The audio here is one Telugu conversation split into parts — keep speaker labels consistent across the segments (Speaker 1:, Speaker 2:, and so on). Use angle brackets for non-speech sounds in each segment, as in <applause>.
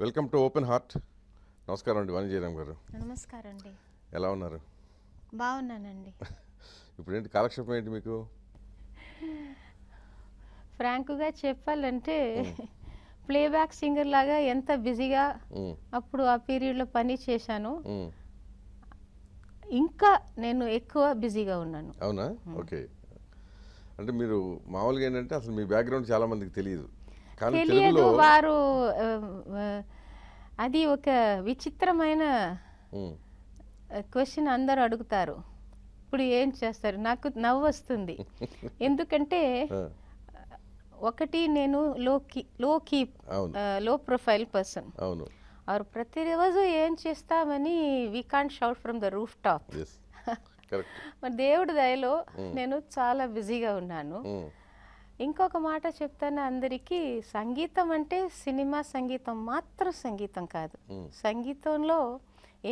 Speaker 1: Welcome to open heart. నమస్కారం అండి వాణిజ్యరామ్ గారు.
Speaker 2: నమస్కారం అండి
Speaker 1: ఎలా ఉన్నారు?
Speaker 2: బాగున్నానండి. <laughs>
Speaker 1: ఇప్పుడు ఏంటి కాలక్షేపం ఏంటి మీకు?
Speaker 2: ఫ్రాంక్గా చెప్పాలంటే <laughs> ప్లేబ్యాక్ సింగర్ లాగా ఎంత బిజీగా. అప్పుడు ఆ పీరియడ్లో పని చేశాను. ఇంకా నేను ఎక్కువ బిజీగా ఉన్నాను.
Speaker 1: అవునా? ఓకే. అంటే మీరు మామూలుగా ఏంటంటే అసలు మీ బ్యాక్గ్రౌండ్ చాలా మందికి తెలియదు.
Speaker 2: తెలియదు వారు అది ఒక విచిత్రమైన. క్వశ్చన్ అందరు అడుగుతారు. ఇప్పుడు ఏం చేస్తారు? నాకు నవ్వు వస్తుంది. <laughs> ఎందుకంటే ఒకటి నేను లో కీ లో కీప్లో ప్రొఫైల్ పర్సన్
Speaker 1: అవును.
Speaker 2: ఆరు ప్రతిరోజు ఏం చేస్తామని we can't shout from the
Speaker 1: roof top
Speaker 2: మరి దేవుడి దయలో నేను చాలా బిజీగా ఉన్నాను. ఇంకొక మాట చెప్తాను అందరికీ సంగీతం అంటే సినిమా సంగీతం మాత్రం సంగీతం కాదు. సంగీతంలో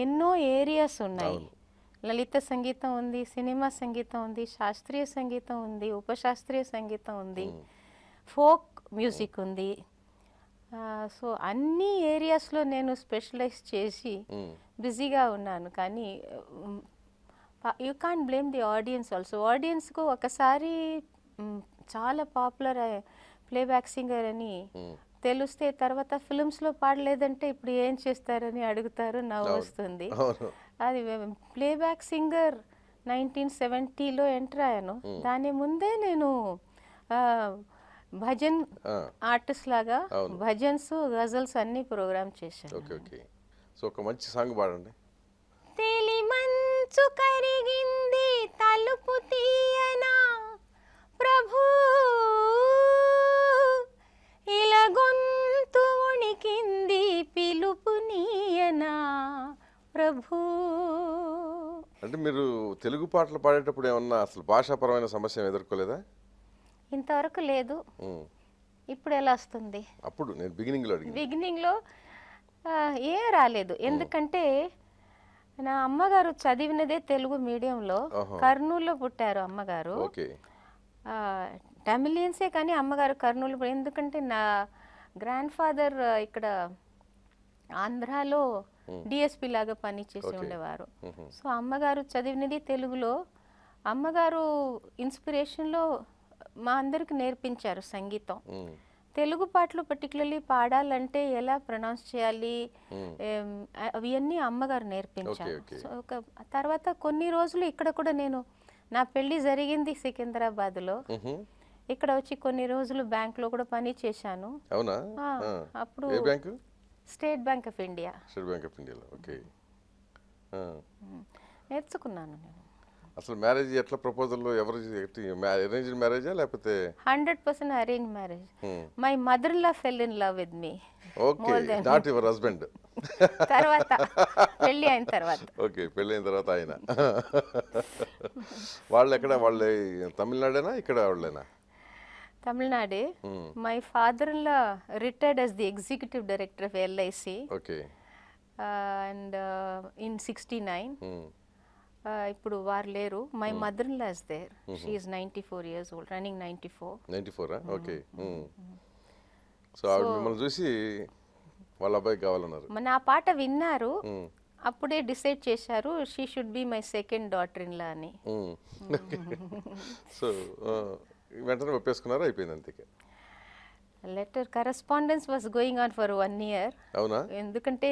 Speaker 2: ఎన్నో ఏరియాస్ ఉన్నాయి. లలిత సంగీతం ఉంది సినిమా సంగీతం ఉంది శాస్త్రీయ సంగీతం ఉంది ఉపశాస్త్రీయ సంగీతం ఉంది ఫోక్ మ్యూజిక్ ఉంది. సో అన్ని ఏరియాస్లో నేను స్పెషలైజ్ చేసి బిజీగా ఉన్నాను. కానీ you can blame the audience also. ఆడియన్స్కు ఒకసారి చాలా పాపులర్ ప్లేబ్యాక్ సింగర్ అని తెలిస్తే తర్వాత ఫిల్మ్స్లో పాడలేదంటే ఇప్పుడు ఏం చేస్తారని అడుగుతారు నవ్వు. వస్తుంది. అది ప్లేబ్యాక్ సింగర్ నైన్టీన్ సెవెంటీలో ఎంటర్ అయ్యాను. దాని ముందే నేను భజన్ ఆర్టిస్ట్ లాగా. భజన్స్ గజల్స్ అన్ని ప్రోగ్రామ్ చేశాను.
Speaker 1: Okay okay. సో ఒక మంచి సాంగ్ పాడండి.
Speaker 2: తెలి మంచు కరిగింది తలుపు తీయనా? ప్రభు. ఇలా గొంతు ఉణికింది పిలుపు నీయనా ప్రభు.
Speaker 1: అంటే మీరు తెలుగు పాటలు పాడేటప్పుడు ఏమన్నా అసలు భాషాపరమైన సమస్య ఎదుర్కోలేదా?
Speaker 2: ఇంతవరకు లేదు. ఇప్పుడు ఎలా వస్తుంది?
Speaker 1: అప్పుడు నేను బిగినింగ్లో అడిగింది.
Speaker 2: బిగినింగ్లో ఏ రాలేదు. ఎందుకంటే నా అమ్మగారు చదివినదే తెలుగు మీడియంలో. కర్నూలులో పుట్టారు అమ్మగారు. తమిళియన్సే కానీ అమ్మగారు కర్నూలు. ఎందుకంటే నా గ్రాండ్ ఫాదర్ ఇక్కడ ఆంధ్రాలో డిఎస్పి లాగా పని చేసి
Speaker 1: Okay.
Speaker 2: ఉండేవారు. సో అమ్మగారు చదివినది తెలుగులో అమ్మగారు ఇన్స్పిరేషన్లో మా అందరికి నేర్పించారు సంగీతం. తెలుగు పాటలు పర్టికులర్లీ పాడాలంటే ఎలా ప్రొనౌన్స్ చేయాలి అవన్నీ అమ్మగారు నేర్పించారు. సో ఒక తర్వాత కొన్ని రోజులు ఇక్కడ కూడా నేను నా పెళ్ళి జరిగింది సికింద్రాబాద్లో. ఇక్కడ వచ్చి కొన్ని రోజులు బ్యాంక్లో కూడా పని చేశాను.
Speaker 1: అవునా.
Speaker 2: అప్పుడు
Speaker 1: bank?
Speaker 2: State Bank of India.
Speaker 1: State Bank of ఇండియాలో ఓకే. ఆ.
Speaker 2: నేర్చుకున్నాను నేను.
Speaker 1: అసలు మ్యారేజ్ ఎట్లా ప్రపోజల్లో ఎవరు అరేంజ్డ్ మ్యారేజా లేకపోతే?
Speaker 2: Hundred
Speaker 1: percent
Speaker 2: arrange marriage. My mother law fell in love
Speaker 1: with
Speaker 2: me okay
Speaker 1: not your husband
Speaker 2: తర్వాత. పెళ్ళి అయిన తర్వాత.
Speaker 1: ఓకే పెళ్ళైన తర్వాత ఆయన. వాళ్ళు ఎక్కడ వాళ్ళే తమిళనాడేనా ఇక్కడ వాళ్ళేనా?
Speaker 2: తమిళనాడే. My father in law retired as the executive director of LIC
Speaker 1: okay.
Speaker 2: And in sixty nine. ఇప్పుడు వారు లేరు. My mother in law's there. She is ninety four years old running ninety
Speaker 1: four ninety ఫోరా? Okay. So మిమ్మల్ని చూసి వాళ్ళ కావాలన్నారు.
Speaker 2: నా పాట విన్నారు. అప్పుడే డిసైడ్ చేశారు she should be my second daughter in law అని
Speaker 1: సో <laughs> వెంటనే ఒప్పేసుకున్నారా అయిపోయింది
Speaker 2: letter correspondence was going on for one year
Speaker 1: అవునా?
Speaker 2: ఎందుకంటే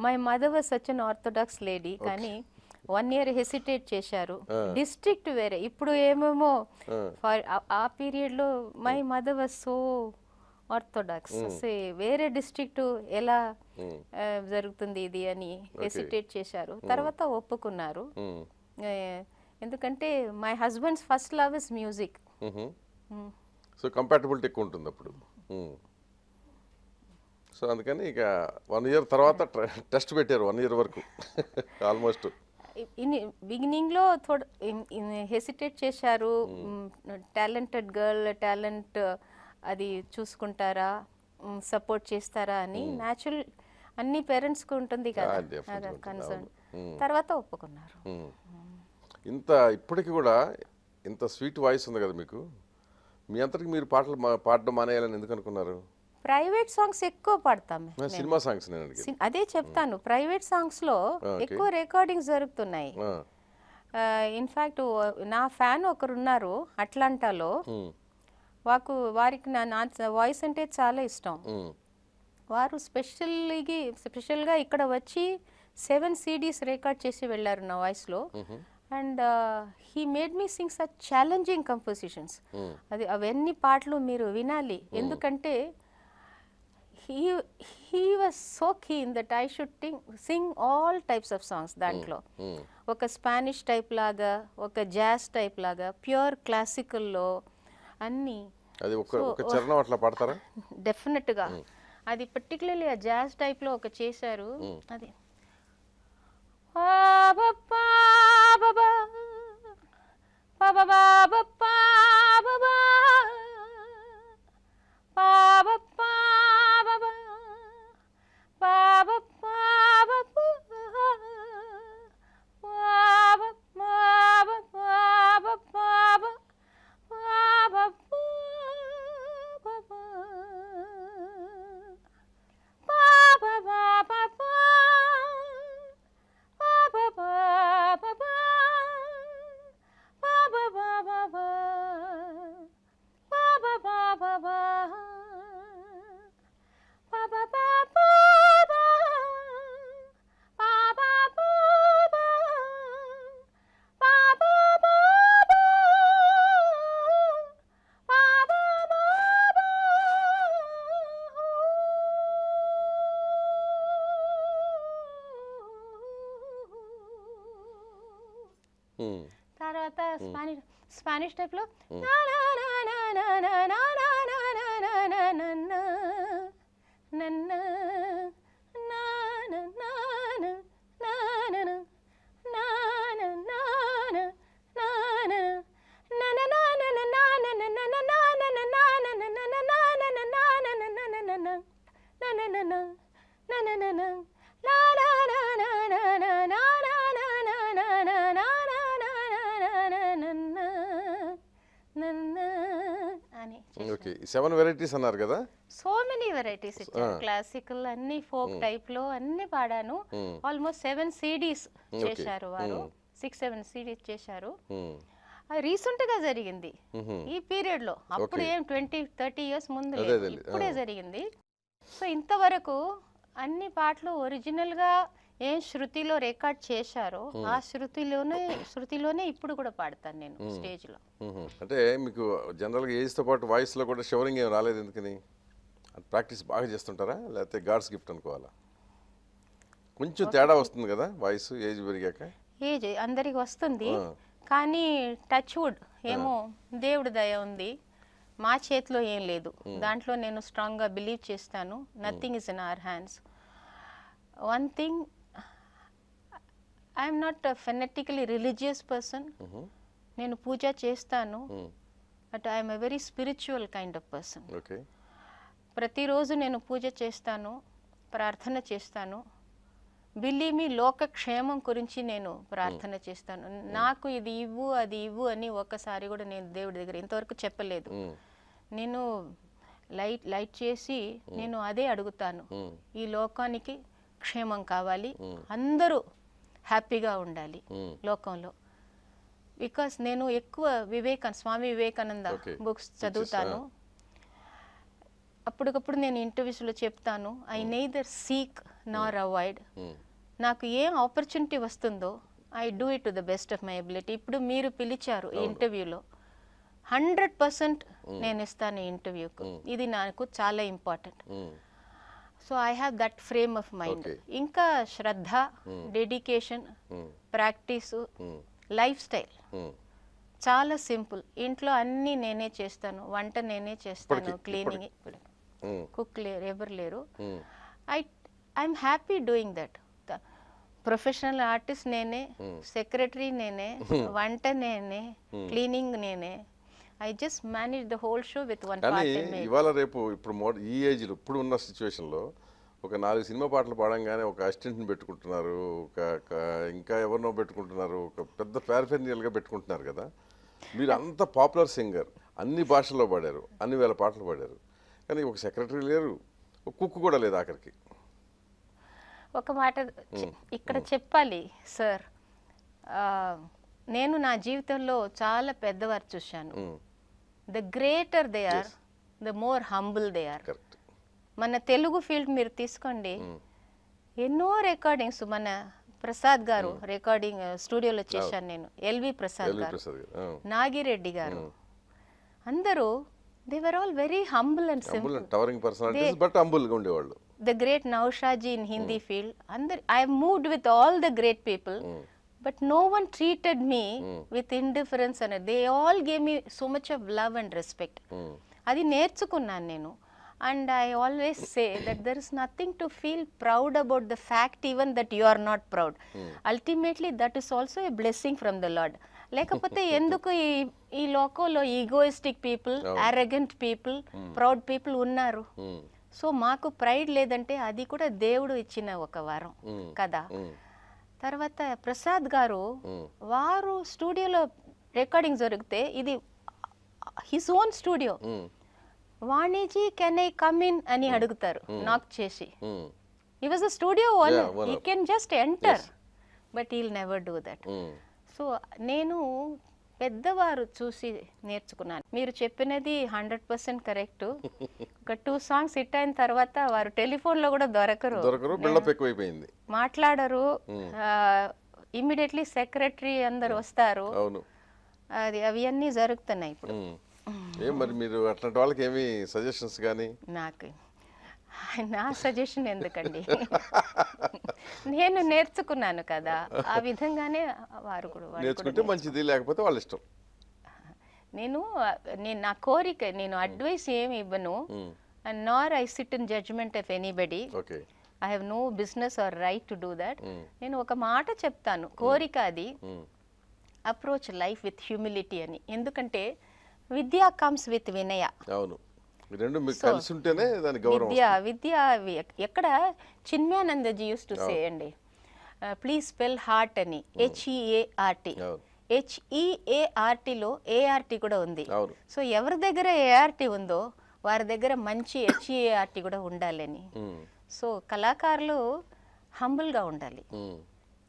Speaker 2: my mother was such an orthodox lady కానీ వన్ ఇయర్ హెసిటేట్ చేశారు. డిస్ట్రిక్ట్ వేరే. ఇప్పుడు ఏమేమో for ఆ- ఆ పీరియడ్లో my. Mother was so orthodox వేరే డిస్ట్రిక్ట్ ఎలా ఆ, జరుగుతుంది ఇది అని హెసిటేట్ చేశారు. తర్వాత ఒప్పుకున్నారు. ఎందుకంటే my husband's first love is
Speaker 1: music. So compatibility ఎక్కువ ఉంటుంది అప్పుడు. సో అందుకని ఇక వన్ ఇయర్ తర్వాత టెస్ట్ పెట్టారు వన్ ఇయర్ వరకు. ఆల్మోస్ట్
Speaker 2: బిగినింగ్లో థోడ హెసిటేట్ చేశారు. టాలెంటెడ్ గర్ల్ టాలెంట్ అది చూసుకుంటారా సపోర్ట్ చేస్తారా అని న్యాచురల్ అన్ని పేరెంట్స్కి ఉంటుంది కదా కన్సర్న్. తర్వాత ఒప్పుకున్నారు.
Speaker 1: ఇంత ఇప్పటికి కూడా ఇంత స్వీట్ వాయిస్ ఉంది కదా మీకు? మీ అంతటికి మీరు పాటలు పాడడం మానేయాలని ఎందుకు అనుకున్నారు?
Speaker 2: ప్రైవేట్ సాంగ్స్ ఎక్కువ పాడతాం
Speaker 1: సినిమా సాంగ్స్
Speaker 2: అదే చెప్తాను. ప్రైవేట్ సాంగ్స్లో
Speaker 1: Okay.
Speaker 2: ఎక్కువ రికార్డింగ్స్ జరుగుతున్నాయి.
Speaker 1: ఆ,
Speaker 2: ఇన్ఫ్యాక్ట్ నా ఫ్యాన్ ఒకరు ఉన్నారు అట్లాంటాలో వాకు వారికి నా నా వాయిస్ అంటే చాలా ఇష్టం. వారు స్పెషల్గా స్పెషల్గా ఇక్కడ వచ్చి సెవెన్ సీడీస్ రికార్డ్ చేసి వెళ్ళారు నా వాయిస్లో. And he made me sing such challenging
Speaker 1: compositions.
Speaker 2: అది అవన్నీ పాటలు మీరు వినాలి. ఎందుకంటే he he was so keen that I should think sing all types of songs దాంట్లో. ఒక స్పానిష్ టైప్ లాగా ఒక జాజ్ టైప్ లాగా ప్యూర్ క్లాసికల్లో అన్నీ
Speaker 1: అది ఒక ఒక చరణం అట్లా పాడతారా?
Speaker 2: డెఫినెట్గా అది పర్టికులర్లీ ఆ జాజ్ టైప్లో ఒక చేశారు. అది.
Speaker 1: ఉమ్,
Speaker 2: స్పానిష్ స్పానిష్ టైప్లో అని
Speaker 1: సెవెన్ వెరైటీస్ అన్నారు కదా?
Speaker 2: సో మెనీ వెరైటీస్ ఇచ్చారు. క్లాసికల్ అన్ని ఫోక్ టైప్లో అన్ని పాడాను. ఆల్మోస్ట్ సెవెన్ సిడీస్ చేశారు వారు. సిక్స్ సెవెన్ సిడీస్ చేశారు. రీసెంట్గా జరిగింది. ఈ పీరియడ్లో అప్పుడు ఏం ట్వంటీ థర్టీ ఇయర్స్ ముందు ఇప్పుడే జరిగింది. సో ఇంతవరకు అన్ని పాటలు ఒరిజినల్గా ఏం శృతిలో రికార్డ్ చేశారో ఆ శృతిలోనే శృతిలోనే ఇప్పుడు కూడా పాడతాను నేను
Speaker 1: స్టేజ్లో. అంటే మీకు జనరల్గా ఏజ్తో పాటు వాయిస్లో కూడా షవరింగ్ ఏం రాలేదు ఎందుకని? ప్రాక్టీస్ బాగా చేస్తుంటారా? లేకపోతే గాడ్స్ గిఫ్ట్ అనుకోవాలా? కొంచెం తేడా వస్తుంది. కదా వాయిస్ ఏజ్ పెరిగాక?
Speaker 2: ఏజ్ అందరికి వస్తుంది. కానీ టచ్ వుడ్ ఏమో దేవుడి దయ ఉంది. మా చేతిలో ఏం లేదు. దాంట్లో నేను స్ట్రాంగ్గా బిలీవ్ చేస్తాను. Nothing is in our hands. One thing I'm not fanatically religious person నేను పూజ చేస్తాను. But I'm a very spiritual kind of
Speaker 1: person
Speaker 2: ప్రతిరోజు నేను పూజ చేస్తాను ప్రార్థన చేస్తాను. బిలీవ్ మీ లోక క్షేమం గురించి నేను ప్రార్థన చేస్తాను. నాకు ఇది ఇవ్వు అది ఇవ్వు అని ఒక్కసారి కూడా నేను దేవుడి దగ్గర ఇంతవరకు చెప్పలేదు. నేను లైట్ లైట్ చేసి నేను అదే అడుగుతాను. ఈ లోకానికి క్షేమం కావాలి. అందరూ హ్యాపీగా ఉండాలి లోకంలో. బికాస్ నేను ఎక్కువ వివేక స్వామి వివేకానంద. బుక్స్ చదువుతాను. అప్పటికప్పుడు నేను ఇంటర్వ్యూస్లో చెప్తాను I neither seek nor avoid నాకు ఏం ఆపర్చునిటీ వస్తుందో I do it to the best of my ability ఇప్పుడు మీరు పిలిచారు ఈ ఇంటర్వ్యూలో. హండ్రెడ్ పర్సెంట్ నేను ఇస్తాను ఈ ఇంటర్వ్యూకు. ఇది నాకు చాలా important. So I have that frame of
Speaker 1: mind.
Speaker 2: ఇంకా శ్రద్ధ డెడికేషన్ ప్రాక్టీసు లైఫ్ స్టైల్ చాలా సింపుల్. ఇంట్లో అన్నీ నేనే చేస్తాను. వంట నేనే చేస్తాను. క్లీనింగ్ కుక్ లేరు ఎవరు లేరు. I I'm happy doing that professional artist నేనే సెక్రటరీ నేనే వంట నేనే క్లీనింగ్ నేనే I just manage the whole show with one
Speaker 1: కానీ ఇవాళ రేపు ఇప్పుడు మోడ ఈ ఏజ్లో ఇప్పుడు ఉన్న సిచ్యువేషన్లో ఒక నాలుగు సినిమా పాటలు పాడంగానే ఒక అసిస్టెంట్ని పెట్టుకుంటున్నారు ఒక ఇంకా ఎవరినో పెట్టుకుంటున్నారు ఒక పెద్ద ప్యారఫెర్నియల్గా పెట్టుకుంటున్నారు కదా. మీరు అంత పాపులర్ సింగర్ అన్ని భాషల్లో పాడారు అన్ని వేల పాటలు పాడారు. కానీ ఒక సెక్రటరీ లేరు ఒక కుక్ కూడా లేదు ఆఖరికి.
Speaker 2: ఒక మాట ఇక్కడ చెప్పాలి సార్ నేను నా జీవితంలో చాలా పెద్దవారు చూశాను. The greater they are the more humble they
Speaker 1: are
Speaker 2: మన తెలుగు ఫీల్డ్ మీరు తీసుకోండి. ఎన్నో రికార్డింగ్స్ మన ప్రసాద్ గారు రికార్డింగ్ స్టూడియోలో చేశాను నేను. ఎల్వి ప్రసాద్ గారు.
Speaker 1: ఆ.
Speaker 2: నాగిరెడ్డి గారు. అందరూ they were all very humble and
Speaker 1: simple towering personalities but అంబుల్గా ఉండేవాళ్ళు.
Speaker 2: The great Naushaji in Hindi field అందరు I moved with all the great people but no one treated me with indifference అని they all gave me so much of love and
Speaker 1: respect
Speaker 2: అది నేర్చుకున్నాను నేను. And I always say that there is nothing to feel proud about the fact even that you are not proud ultimately that is also a blessing from the lord లేకపోతే <laughs> ఎందుకు ఈ ఈ లోకంలో egoistic people arrogant people proud people ఉన్నారు?
Speaker 1: ఉమ్,
Speaker 2: సో మాకు ప్రైడ్ లేదంటే అది కూడా దేవుడు ఇచ్చిన ఒక వరం
Speaker 1: ఉమ్,
Speaker 2: కదా? తర్వాత ప్రసాద్ గారు వారు స్టూడియోలో రికార్డింగ్ జరిగితే ఇది his own
Speaker 1: studio.
Speaker 2: Vaniji can I come in అని అడుగుతారు నాక్ చేసి. He was a studio
Speaker 1: owner.
Speaker 2: He can just enter but he'll never do
Speaker 1: that
Speaker 2: so నేను పెద్దవారు చూసి నేర్చుకున్నాను. మీరు చెప్పినది హండ్రెడ్ పర్సెంట్ కరెక్ట్. ఒక టూ సాంగ్స్ హిట్ అయిన తర్వాత వారు టెలిఫోన్లో కూడా దొరకరు.
Speaker 1: దొరకరు బిల్డప్ ఎక్కువైపోయింది.
Speaker 2: మాట్లాడరు. ఇమ్మీడియట్లీ సెక్రటరీ అందరు వస్తారు.
Speaker 1: అవును.
Speaker 2: అది అవి అన్నీ జరుగుతున్నాయి ఇప్పుడు.
Speaker 1: ఏం మరి మీరు అట్లాంటి వాళ్ళకి ఏమి సజెషన్స్ కానీ?
Speaker 2: నాకు నా సజెషన్ ఎందుకండి? నేను నేర్చుకున్నాను కదా ఆ విధంగానే వారు కూడా
Speaker 1: నేర్చుకుంటే మంచిది లేకపోతే వాళ్ళ ఇష్టం.
Speaker 2: నేను నేను నా కోరిక నేను అడ్వైస్ ఏమి ఇవ్వను. And nor I sit in judgment of
Speaker 1: anybody
Speaker 2: I have no business or right to do that నేను ఒక మాట చెప్తాను కోరిక అది. అప్రోచ్ లైఫ్ విత్ హ్యూమిలిటీ అని. ఎందుకంటే విద్య కమ్స్ విత్ వినయ.
Speaker 1: అవును. రెండు మీకు కలిసి ఉంటేనే దాని గౌరవం
Speaker 2: విద్య విద్య ఎక్కడ చిన్మయానందజీ యూస్ టు సే అండి. ప్లీజ్ స్పెల్ హార్ట్ అని. హెచ్ఈఏఆర్టీ హెచ్ఈఏఆర్టీలో ఏఆర్టీ కూడా ఉంది. సో ఎవరి దగ్గర ఏఆర్టీ ఉందో వారి దగ్గర మంచి హెచ్ఈఏఆర్టీ కూడా ఉండాలని. సో కళాకారులు హంబుల్గా ఉండాలి.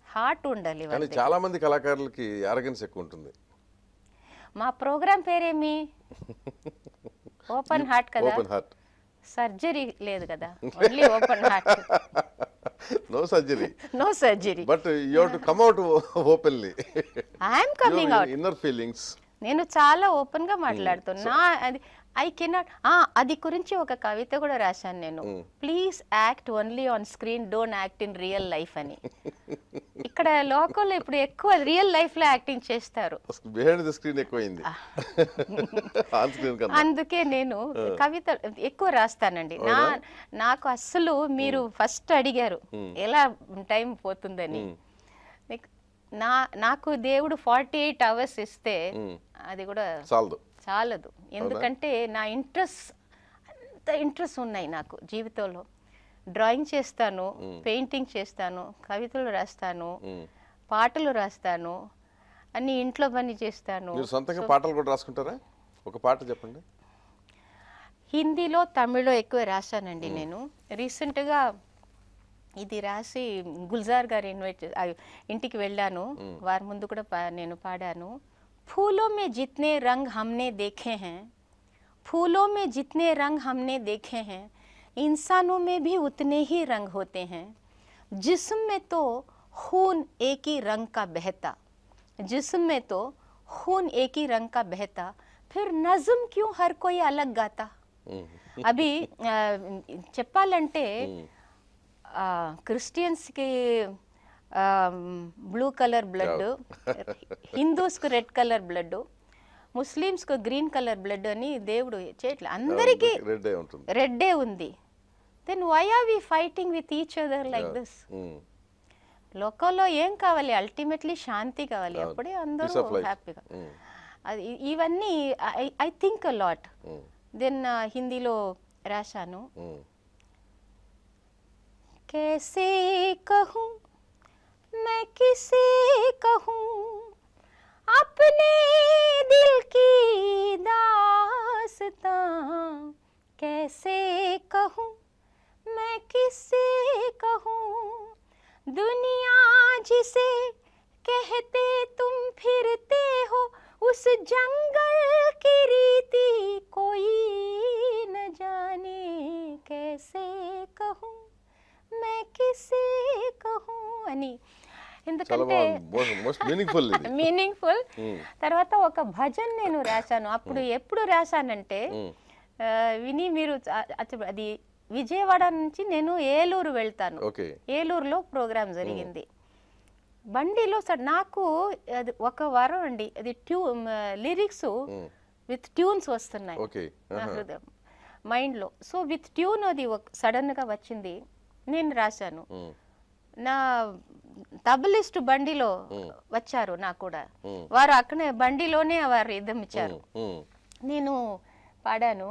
Speaker 2: హార్ట్ ఉండాలి వారి
Speaker 1: కానీ చాలా మంది కళాకారులకి అరగన్స్ ఎక్కువ ఉంటుంది.
Speaker 2: మా ప్రోగ్రామ్ పేరేమి? <laughs> ఓపెన్ హార్ట్ కదా?
Speaker 1: Open heart.
Speaker 2: సర్జరీ లేదు కదా? Only open heart.
Speaker 1: No surgery
Speaker 2: no surgery
Speaker 1: but you to come out openly
Speaker 2: I'm coming out
Speaker 1: inner feelings
Speaker 2: నేను చాలా ఓపెన్గా మాట్లాడుతున్నా. అది ఐ కెనాట్ అది గురించి ఒక కవిత కూడా రాశాను నేను. Please act only on screen don't act in real life అని. ఇక్కడ లోకల్లో ఇప్పుడు ఎక్కువ రియల్ లైఫ్లో యాక్టింగ్ చేస్తారు. అందుకే నేను కవిత ఎక్కువ రాస్తానండి. నా నాకు అస్సలు మీరు ఫస్ట్ అడిగారు ఎలా టైం పోతుందని. నీకు- నా నాకు దేవుడు ఫార్టీ ఎయిట్ అవర్స్ ఇస్తే అది కూడా
Speaker 1: చాలదు.
Speaker 2: చాలదు. ఎందుకంటే నా ఇంట్రెస్ట్ అంత ఇంట్రెస్ట్ ఉన్నాయి నాకు జీవితంలో. డ్రాయింగ్ చేస్తాను పెయింటింగ్ చేస్తాను కవితలు రాస్తాను పాటలు రాస్తాను అన్ని ఇంట్లో పని చేస్తాను.
Speaker 1: సొంతంగా పాటలు కూడా రాసుకుంటారా? ఒక పాట చెప్పండి.
Speaker 2: హిందీలో తమిళ్ళో ఎక్కువ రాశానండి నేను. రీసెంట్గా ఇది రాసి గుల్జార్ గారు ఇన్వైట్ ఇంటికి వెళ్ళాను. వారి ముందు కూడా నేను పాడాను. फूलों में जितने रंग हमने देखे हैं फूलों में जितने रंग हमने देखे हैं इंसानों में भी उतने ही रंग होते हैं। जिसम में तो खून एक ही रंग का बहता। जिसम में तो खून एक ही रंग का बहता। फिर नज़म क्यों हर कोई अलग गाता? हम्म। अभी चप्पा लंटे हम्म। क्रिश्चियंस के బ్లూ కలర్ బ్లడ్ హిందూస్కు రెడ్ కలర్ బ్లడ్ ముస్లిమ్స్కు గ్రీన్ కలర్ బ్లడ్ అని దేవుడు చేయట్లే అందరికీ రెడ్డే ఉంది. Then why are we fighting with each other like
Speaker 1: this
Speaker 2: లోకంలో ఏం కావాలి? అల్టిమేట్లీ శాంతి కావాలి. అప్పుడే అందరూ హ్యాపీగా అది ఇవన్నీ I think a
Speaker 1: lot
Speaker 2: then హిందీలో రాశాను. కేసే కహూ मैं किसे कहूँ? अपने दिल की दास्तां कैसे कहूँ? मैं किसे कहूँ? दुनिया जिसे कहते तुम फिरते हो, उस जंगल की रीति कोई न जाने कैसे कहूँ? मैं किसे అని. ఎందుకంటే
Speaker 1: మీనింగ్ఫుల్ మ్మ్.
Speaker 2: తర్వాత ఒక భజన్ నేను రాశాను. అప్పుడు ఎప్పుడు రాశానంటే. ఆ, విని మీరు అది విజయవాడ నుంచి నేను ఏలూరు వెళ్తాను. ఏలూరులో ప్రోగ్రామ్ జరిగింది. బండిలో సార్ నాకు అది ఒక వరం అండి. అది ట్యూ లిరిక్స్. విత్ ట్యూన్స్ వస్తున్నాయి. మైండ్లో. సో విత్ ట్యూన్ అది సడన్గా వచ్చింది. నేను రాశాను. నా తబలిస్ట్ బండిలో వచ్చారు నా కూడా. వారు అక్కడే బండిలోనే వారు యుద్ధం ఇచ్చారు నేను పాడాను.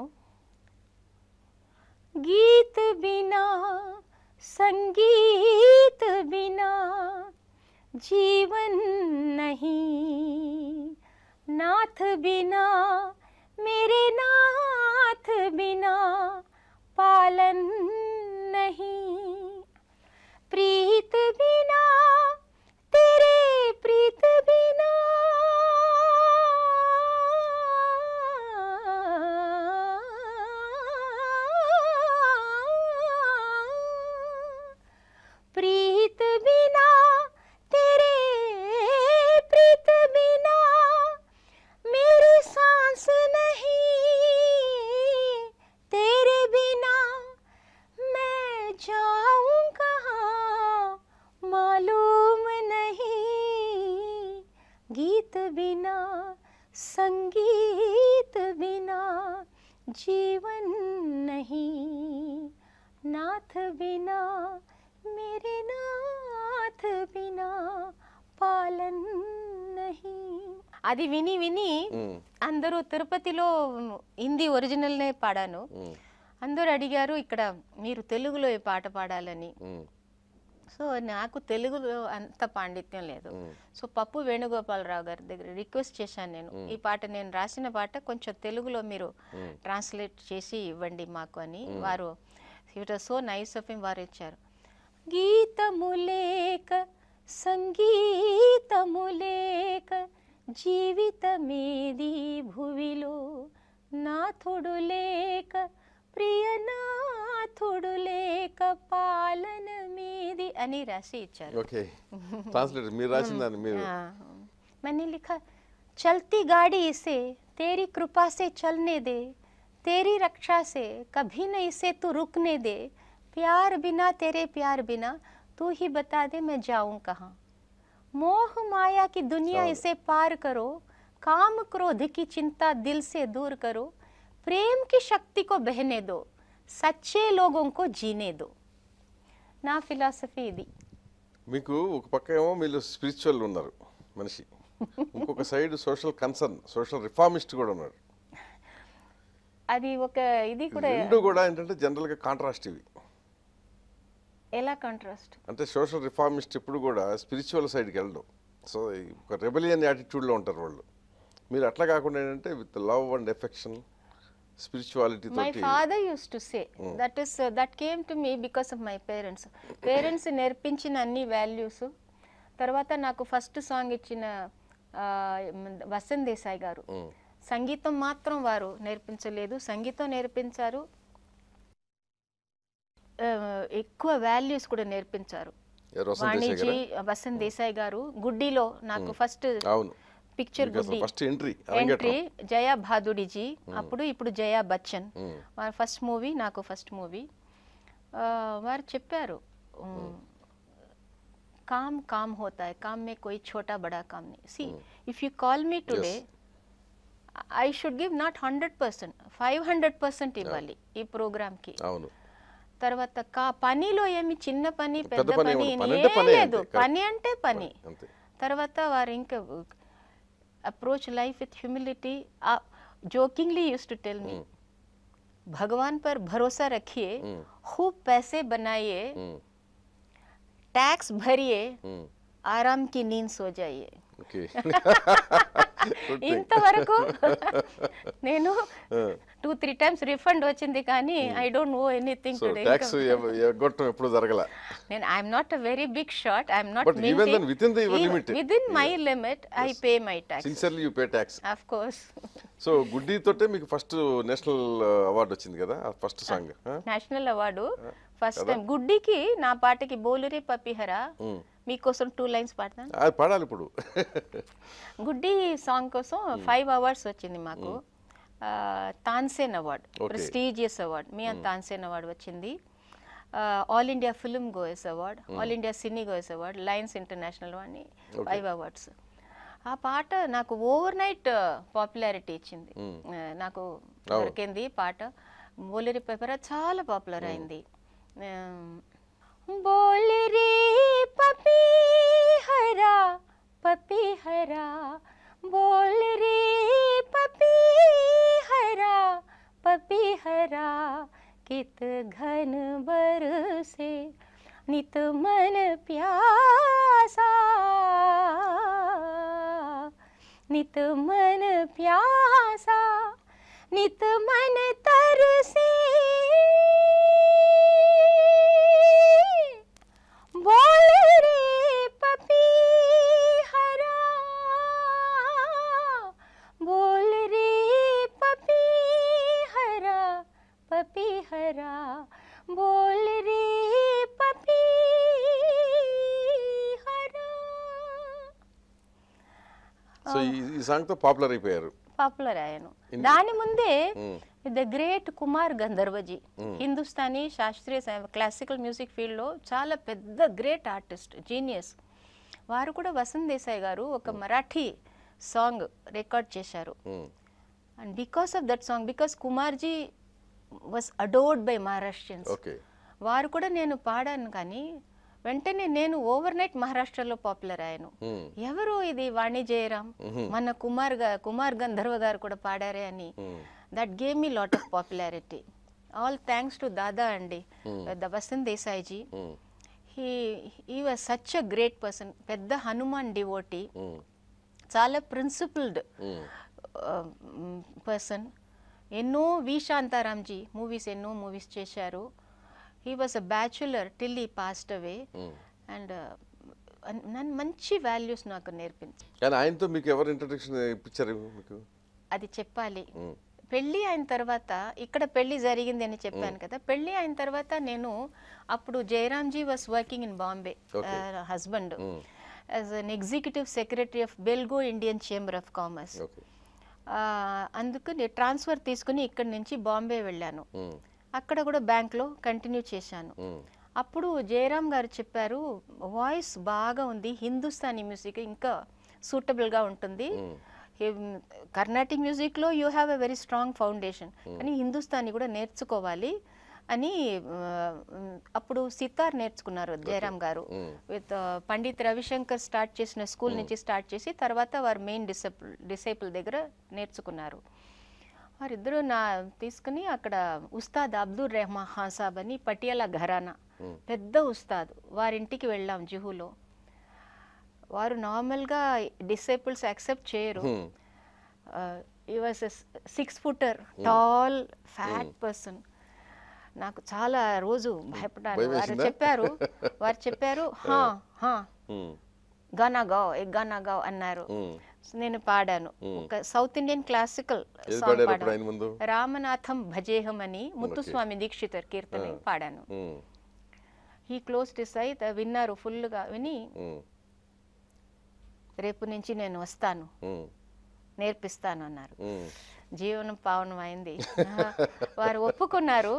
Speaker 2: గీత బినా సంగీత బినా జీవన్ నహీ నాథ బినా మేరే నాథ బినా పాలన్ నహీ. प्रीत बिना तेरे प्रीत बिना संगीत बिना जीवन नहीं नाथ बिना मेरे नाथ बिना పాలన్ నహి అది విని విని
Speaker 1: మ్మ్.
Speaker 2: అందరూ తిరుపతిలో హిందీ ఒరిజినల్నే పాడాను
Speaker 1: మ్మ్.
Speaker 2: అందరూ అడిగారు ఇక్కడ మీరు తెలుగులో ఈ పాట పాడాలని
Speaker 1: మ్మ్.
Speaker 2: సో నాకు తెలుగులో అంత పాండిత్యం లేదు. సో పప్పు వేణుగోపాలరావు గారి దగ్గర రిక్వెస్ట్ చేశాను నేను. ఈ పాట నేను రాసిన పాట కొంచెం తెలుగులో మీరు. ట్రాన్స్లేట్ చేసి ఇవ్వండి మాకు అని వారు it so nice of him వారు ఇచ్చారు. గీతము లేక సంగీతము లేక జీవితమేది భువిలో నాథుడు లేక ప్రియనాథుడు లేక పాలన మీది అని రాసి ఇచ్చారు
Speaker 1: ఓకే ట్రాన్స్లేటర్ మీరు రాసిన దాన్ని మీరు
Speaker 2: हाँ, मैंने लिखा चलती गाड़ी इसे तेरी कृपा से चलने दे तेरी रक्षा से कभी न इसे तू रुकने दे प्यार बिना तेरे प्यार बिना तू ही बता दे मैं जाऊं कहाँ मोह माया की दुनिया
Speaker 1: चलो।
Speaker 2: इसे पार करो काम क्रोध की चिंता दिल से दूर करो प्रेम की शक्ति को बहने दो సచ్చే లోగోంకో జీనేదో. నా ఫిలాసఫీ ఇది.
Speaker 1: మీకు ఒక పక్క ఏమో మీరు స్పిరిచువల్ ఉన్నారు మనిషి. ఇంకొక side social concern social reformist కూడా ఉన్నారు
Speaker 2: అది ఒక ఇది కూడా
Speaker 1: రెండు కూడా ఏంటంటే జనరల్గా కాంట్రాస్ట్ ఇవి.
Speaker 2: ఎలా కాంట్రాస్ట్?
Speaker 1: అంటే సోషల్ రిఫార్మిస్ట్ ఇప్పుడు కూడా స్పిరిచువల్ సైడ్కి వెళ్ళడం. సో ఒక రెబలియన్ యాటిట్యూడ్లో ఉంటారు వాళ్ళు. మీరు అట్లా కాకుండా ఏంటంటే with love and affection
Speaker 2: spirituality
Speaker 1: my
Speaker 2: father used to say that is that came to me because of my parents parents నేర్పించిన అన్ని వాల్యూస్ తర్వాత నాకు ఫస్ట్ సాంగ్ ఇచ్చిన వసంత్ దేశాయ్ గారు.
Speaker 1: ఉమ్,
Speaker 2: సంగీతం మాత్రం వారు నేర్పించలేదు. సంగీతం నేర్పించారు. ఎక్కువ వాల్యూస్ కూడా నేర్పించారు. వాణిజీ
Speaker 1: గారా?
Speaker 2: వసంత్ దేశాయ్ గారు గుడ్డిలో నాకు ఫస్ట్
Speaker 1: అవును.
Speaker 2: పిక్చర్
Speaker 1: మీకు అసలు
Speaker 2: గుడ్డి
Speaker 1: ఫస్ట్ ఎంట్రీ
Speaker 2: ఎంట్రీ
Speaker 1: అరంగేట్రం
Speaker 2: జయా భాదుడిజీ అప్పుడు ఇప్పుడు జయా బచ్చన్
Speaker 1: ఉమ్,
Speaker 2: వారి ఫస్ట్ మూవీ నాకు ఫస్ట్ మూవీ వారు చెప్పారు ఉమ్, కామ్ కామ్ హోతా है काम में कोई छोटा बड़ा काम नहीं see if you call me today I should give not hundred percent five hundred percent ఇవ్వాలి ఈ ప్రోగ్రామ్కి
Speaker 1: అవును
Speaker 2: తర్వాత కా పనిలో ఏమి చిన్న పని
Speaker 1: పెద్ద
Speaker 2: పెద్ద
Speaker 1: పని
Speaker 2: పని
Speaker 1: ఏముంది? పని
Speaker 2: ఏం
Speaker 1: అంటే పనే
Speaker 2: లేదు
Speaker 1: అంతే,
Speaker 2: పని అంటే పని
Speaker 1: అంతే
Speaker 2: తర్వాత వారు ఇంకా Approach life with humility jokingly use to tell me भगवान पर भरोसा रखिए
Speaker 1: हम्म।
Speaker 2: खूब पैसे बनाइए
Speaker 1: ఉమ్,
Speaker 2: टैक्स भरिए
Speaker 1: ఉమ్,
Speaker 2: आराम की नींद सो जाइए <laughs>
Speaker 1: ఓకే <laughs>
Speaker 2: ఇంతవరకు <laughs> నేను టూ త్రీ టైమ్స్ రిఫండ్ వచ్చింది కానీ I don't know
Speaker 1: anything
Speaker 2: so
Speaker 1: today ఎగ్గొట్టడం ఎప్పుడు జరగల?
Speaker 2: నేను I'm not a very big shot I'm not
Speaker 1: But even then, within the limit.
Speaker 2: Within my limit I pay my tax
Speaker 1: sincerely you pay tax
Speaker 2: of course
Speaker 1: so గుడ్డీతోటే మీకు ఫస్ట్ నేషనల్ అవార్డు వచ్చింది కదా first song
Speaker 2: national award first time గుడ్డికి నా పాటకి బోలురే పపిహరా మీకోసం టూ లైన్స్ పాడతాను.
Speaker 1: పాడాలి ఇప్పుడు.
Speaker 2: గుడ్డి సాంగ్ కోసం ఫైవ్ అవార్డ్స్ వచ్చింది మాకు. ఆ, తాన్సేన్ అవార్డ్ ప్రెస్టీజియస్ అవార్డ్ మీ తాన్సేన్ అవార్డ్ వచ్చింది. All India film goers award all India cine goers award lions international అని ఫైవ్ అవార్డ్స్. ఆ పాట నాకు ఓవర్ నైట్ పాపులారిటీ ఇచ్చింది. నాకు దొరికింది పాట. బోలేరి పేపర్ చాలా పాపులర్ అయింది. బోలేరి పపీ హరా పపీ హరా बोल रे पपी हरा पपी हरा, कित घन बरसे नित मन प्यासा। नित मन प्यासा, नित मन तरसे पपी हरा बोल रे पपी हरा
Speaker 1: సో ఈ ఈ సాంగ్తో పాపులర్ అయిపోయారు
Speaker 2: పాపులర్ అయ్యాను దాని ముందే ద గ్రేట్ కుమార్ గంధర్వజీ హిందుస్థానీ శాస్త్రీయ స- క్లాసికల్ మ్యూజిక్ ఫీల్డ్లో చాలా పెద్ద గ్రేట్ ఆర్టిస్ట్ జీనియస్ వారు కూడా వసంత్ దేశాయ్ గారు ఒక మరాఠీ సాంగ్ రికార్డ్ చేశారు
Speaker 1: hmm.
Speaker 2: And because of that song because Kumarji was adored by Maharashtrians
Speaker 1: okay
Speaker 2: వారు కూడా నేను పాడాను కానీ వెంటనే నేను ఓవర్ నైట్ మహారాష్ట్రలో పాపులర్ అయ్యాను.
Speaker 1: మ్మ్.
Speaker 2: ఎవరు ఇది వాణి జయరాం మన కుమార్ కుమార్ గంధర్వ గారు కూడా పాడారే అని. That gave me lot of popularity all thanks to Dada అండి Vasant
Speaker 1: Desaiji.
Speaker 2: He he was such a great person పెద్ద హనుమాన్ డివోటీ
Speaker 1: మ్మ్.
Speaker 2: చాలా ప్రిన్సిపుల్డ్. పర్సన్ ఎన్నో వి శాంతారాంజీ మూవీస్ ఎన్నో మూవీస్ చేశారు. He was a bachelor till he passed
Speaker 1: away.
Speaker 2: And నన్ను మంచి వాల్యూస్ నాకు నేర్పించి
Speaker 1: కానీ ఆయనతో మీకు ఎవరు ఇంట్రడక్షన్ ఇప్పించారు? మీకు?
Speaker 2: అది చెప్పాలి.
Speaker 1: మ్మ్.
Speaker 2: పెళ్ళి అయిన తర్వాత ఇక్కడ పెళ్ళి జరిగింది అని చెప్పాను కదా పెళ్ళి అయిన తర్వాత నేను అప్పుడు Jayaramji was working
Speaker 1: in
Speaker 2: Bombay.
Speaker 1: Husband.
Speaker 2: As an executive secretary of Belgo Indian chamber of commerce
Speaker 1: okay
Speaker 2: అందుకు నేను ట్రాన్స్ఫర్ తీసుకుని ఇక్కడి నుంచి బాంబే వెళ్ళాను. అక్కడ కూడా బ్యాంక్లో కంటిన్యూ చేశాను. అప్పుడు జయరామ్ గారు చెప్పారు వాయిస్ బాగా ఉంది హిందుస్థానీ మ్యూజిక్ ఇంకా సూటబుల్గా ఉంటుంది. కర్ణాటిక్ మ్యూజిక్లో you have a very strong foundation. కానీ హిందుస్థానీ కూడా నేర్చుకోవాలి. అని అప్పుడు సితార్ నేర్చుకున్నారు జయరామ్ గారు. విత్ పండిత్ రవిశంకర్ స్టార్ట్ చేసిన స్కూల్ నుంచి స్టార్ట్ చేసి తర్వాత వారు మెయిన్ డిసైపుల్ డిసైపుల్ దగ్గర నేర్చుకున్నారు. వారిద్దరూ నా తీసుకుని అక్కడ ఉస్తాద్ అబ్దుల్ రెహమాన్ ఖాన్ సాబ్ అని పటియాలా ఘరానా పెద్ద ఉస్తాద్ వారింటికి వెళ్ళాం జుహులో. వారు నార్మల్గా డిసైపుల్స్ యాక్సెప్ట్ చేయరు. He was six footer tall fat person నాకు చాలా రోజు భయపడ్డాను
Speaker 1: భయం
Speaker 2: వారు? చెప్పారు వారు చెప్పారు <laughs> హా హా. గానా గావ్ ఏ గానా గావ్ అన్నారు నేను పాడాను ఒక సౌత్ ఇండియన్ క్లాసికల్ సాంగ్ పాడాను రామనాథం భజేహం అని ముత్తుస్వామి దీక్షితర్ కీర్తన పాడాను. ఈ క్లోజ్ డిసైడ్ విన్నారు ఫుల్గా విని. రేపు నుంచి నేను వస్తాను. నేర్పిస్తాను అన్నారు. జీవనం పావనం అయింది. వారు ఒప్పుకున్నారు.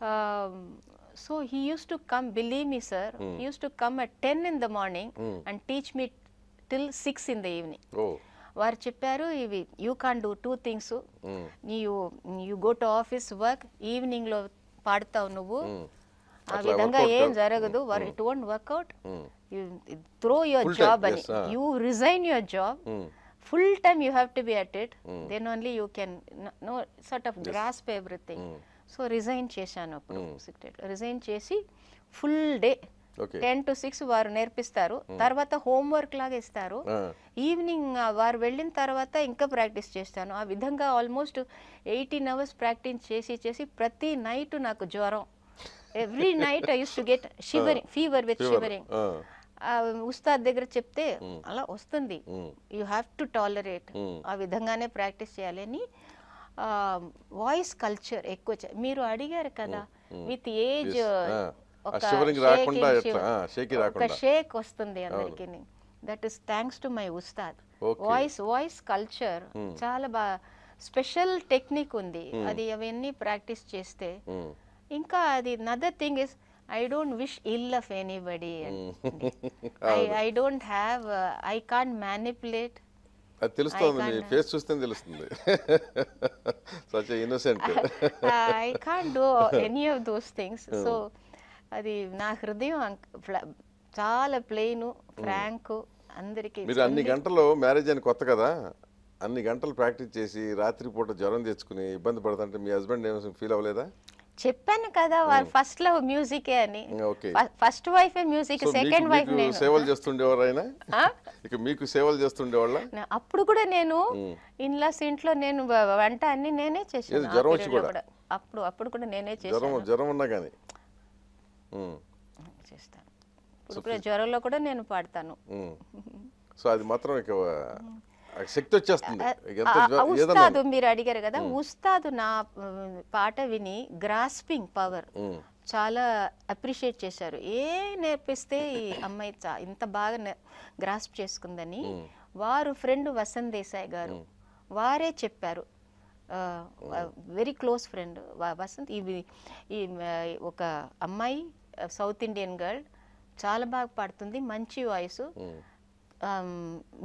Speaker 2: <laughs> So he used to come believe me sir used to come at ten in the morning
Speaker 1: Hmm.
Speaker 2: And teach me till six in the
Speaker 1: evening
Speaker 2: వారు చెప్పారు ఇవి you can't do two
Speaker 1: things
Speaker 2: hmm. You go to office work ఈవినింగ్లో పాడతావు నువ్వు
Speaker 1: మ్మ్.
Speaker 2: ఆ విధంగా ఏం. జరగదు వారు it won't. You
Speaker 1: throw your
Speaker 2: job అని. You resign your
Speaker 1: job
Speaker 2: full time you have to be at it then only you can know sort of grasp everything so resign చేశాను అప్పుడు
Speaker 1: Mm.
Speaker 2: సిక్రెట్ రిజైన్ చేసి full
Speaker 1: day
Speaker 2: ten to six వారు నేర్పిస్తారు. తర్వాత హోంవర్క్ లాగా ఇస్తారు. ఈవినింగ్ వారు వెళ్ళిన తర్వాత ఇంకా ప్రాక్టీస్ చేస్తాను. ఆ విధంగా ఆల్మోస్ట్ ఎయిటీన్ అవర్స్ ప్రాక్టీస్ చేసి చేసి ప్రతి నైట్ నాకు జ్వరం. Every night I used to get shivering fever with shivering Ustaad దగ్గర చెప్తే అలా వస్తుంది. యూ హ్యావ్ టు టాలరేట్ ఆ విధంగానే ప్రాక్టీస్ చేయాలి అని వాయిస్ కల్చర్ ఎక్కువ మీరు అడిగారు కదా విత్ ఏజ్
Speaker 1: రాకుండా.
Speaker 2: షేక్ వస్తుంది అందరికి that is thanks to my Ustaad. Voice voice culture చాలా బాగా స్పెషల్ టెక్నిక్ ఉంది. అది అవన్నీ ప్రాక్టీస్ చేస్తే ఇంకా అది another thing is I don't wish ill of anybody I I don't have I can't manipulate
Speaker 1: అది తెలుస్తోంది మీ ఫేస్ చూస్తే తెలుస్తుంది. Such innocent
Speaker 2: I can't do any of those things so అది నా హృదయం చాలా ప్లెయిన్ ఫ్రాంక్ అందరికి
Speaker 1: మీరు అన్ని గంటలు మ్యారేజ్ అని కొత్త కదా? అన్ని గంటలు ప్రాక్టీస్ చేసి రాత్రిపూట జ్వరం తెచ్చుకుని ఇబ్బంది పడుతుంటే మీ హస్బెండ్ ఏమో ఫీల్ అవ్వలేదా?
Speaker 2: చెప్పాను కదా వారు ఫస్ట్లో మ్యూజికే అని. First
Speaker 1: wife
Speaker 2: music second
Speaker 1: wife
Speaker 2: నేను.
Speaker 1: సేవలు చేస్తుండేవారు ఆయన? ఇక మీకు సేవలు చేస్తుండేవాళ్ళ?
Speaker 2: అప్పుడు కూడా నేను ఇన్లాస్ ఇంట్లో నేను వ- వంట అన్ని నేనే చేసాను
Speaker 1: జ్వరం వచ్చి కూడా?
Speaker 2: అప్పుడు అప్పుడు కూడా నేనే చేశాను
Speaker 1: జ్వరం ఉన్నా కానీ.
Speaker 2: చేస్తాను ఇప్పుడు జ్వరంలో కూడా నేను పాడతాను.
Speaker 1: సో అది మాత్రం ఇక శక్తి వచ్చేస్తుంది.
Speaker 2: ఉస్తాదు మీరు అడిగారు కదా ఉస్తాదు నా పాట విని గ్రాస్పింగ్ పవర్ చాలా అప్రిషియేట్ చేశారు. ఏ నేర్పిస్తే ఈ అమ్మాయి ఇంత బాగా గ్రాస్ప్ చేసుకుందని వారు ఫ్రెండ్ వసంత్ దేశాయ్ గారు వారే చెప్పారు. Very close friend Vasant. ఇవి ఈ ఒక అమ్మాయి సౌత్ ఇండియన్ గర్ల్ చాలా బాగా పాడుతుంది మంచి వాయిస్.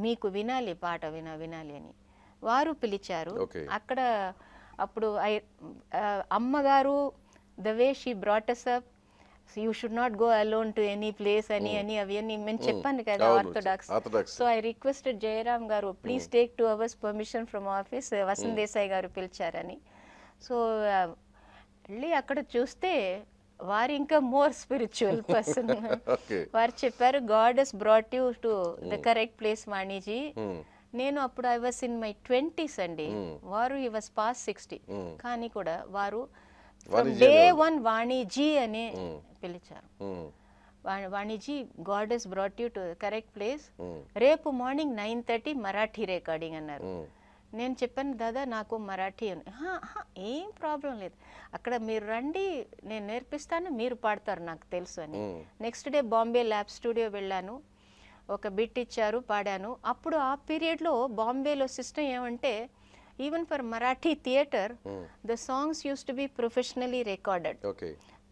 Speaker 2: మీకు వినాలి పాట విన వినాలి అని. వారు పిలిచారు. అక్కడ అప్పుడు ఐ అమ్మగారు the way she brought up you should not go alone to any place అని అని అవన్నీ మేము చెప్పాను కదా
Speaker 1: orthodox.
Speaker 2: So I requested Jayaram గారు please take two hours permission from office Vasant Desai గారు పిలిచారని. సో వెళ్ళి అక్కడ చూస్తే వారు ఇంకా మోర్ స్పిరిచువల్ <laughs> పర్సన్. వారు చెప్పారు God he's brought you to the correct place Vaniji
Speaker 1: um,
Speaker 2: నేను అప్పుడు I was in my twenties అండి. వారు ఈ వాస్ పాస్ సిక్స్టీ. కానీ కూడా వారు డే వన్ వాణిజీ అని పిలిచారు. Vaniji God he's brought you to correct
Speaker 1: place.
Speaker 2: రేపు morning nine thirty Marathi recording అన్నారు. నేను చెప్పాను దాదా నాకు మరాఠీ అని. "హా, హా, ఏం ప్రాబ్లం లేదు. అక్కడ మీరు రండి నేను నేర్పిస్తాను మీరు పాడతారు నాకు తెలుసు అని. Next day Bombay lab studio వెళ్ళాను. ఒక బిట్ ఇచ్చారు పాడాను. అప్పుడు ఆ పీరియడ్లో బాంబేలో సిస్టమ్ ఏమంటే even for Marathi theatre the songs used to be professionally
Speaker 1: recorded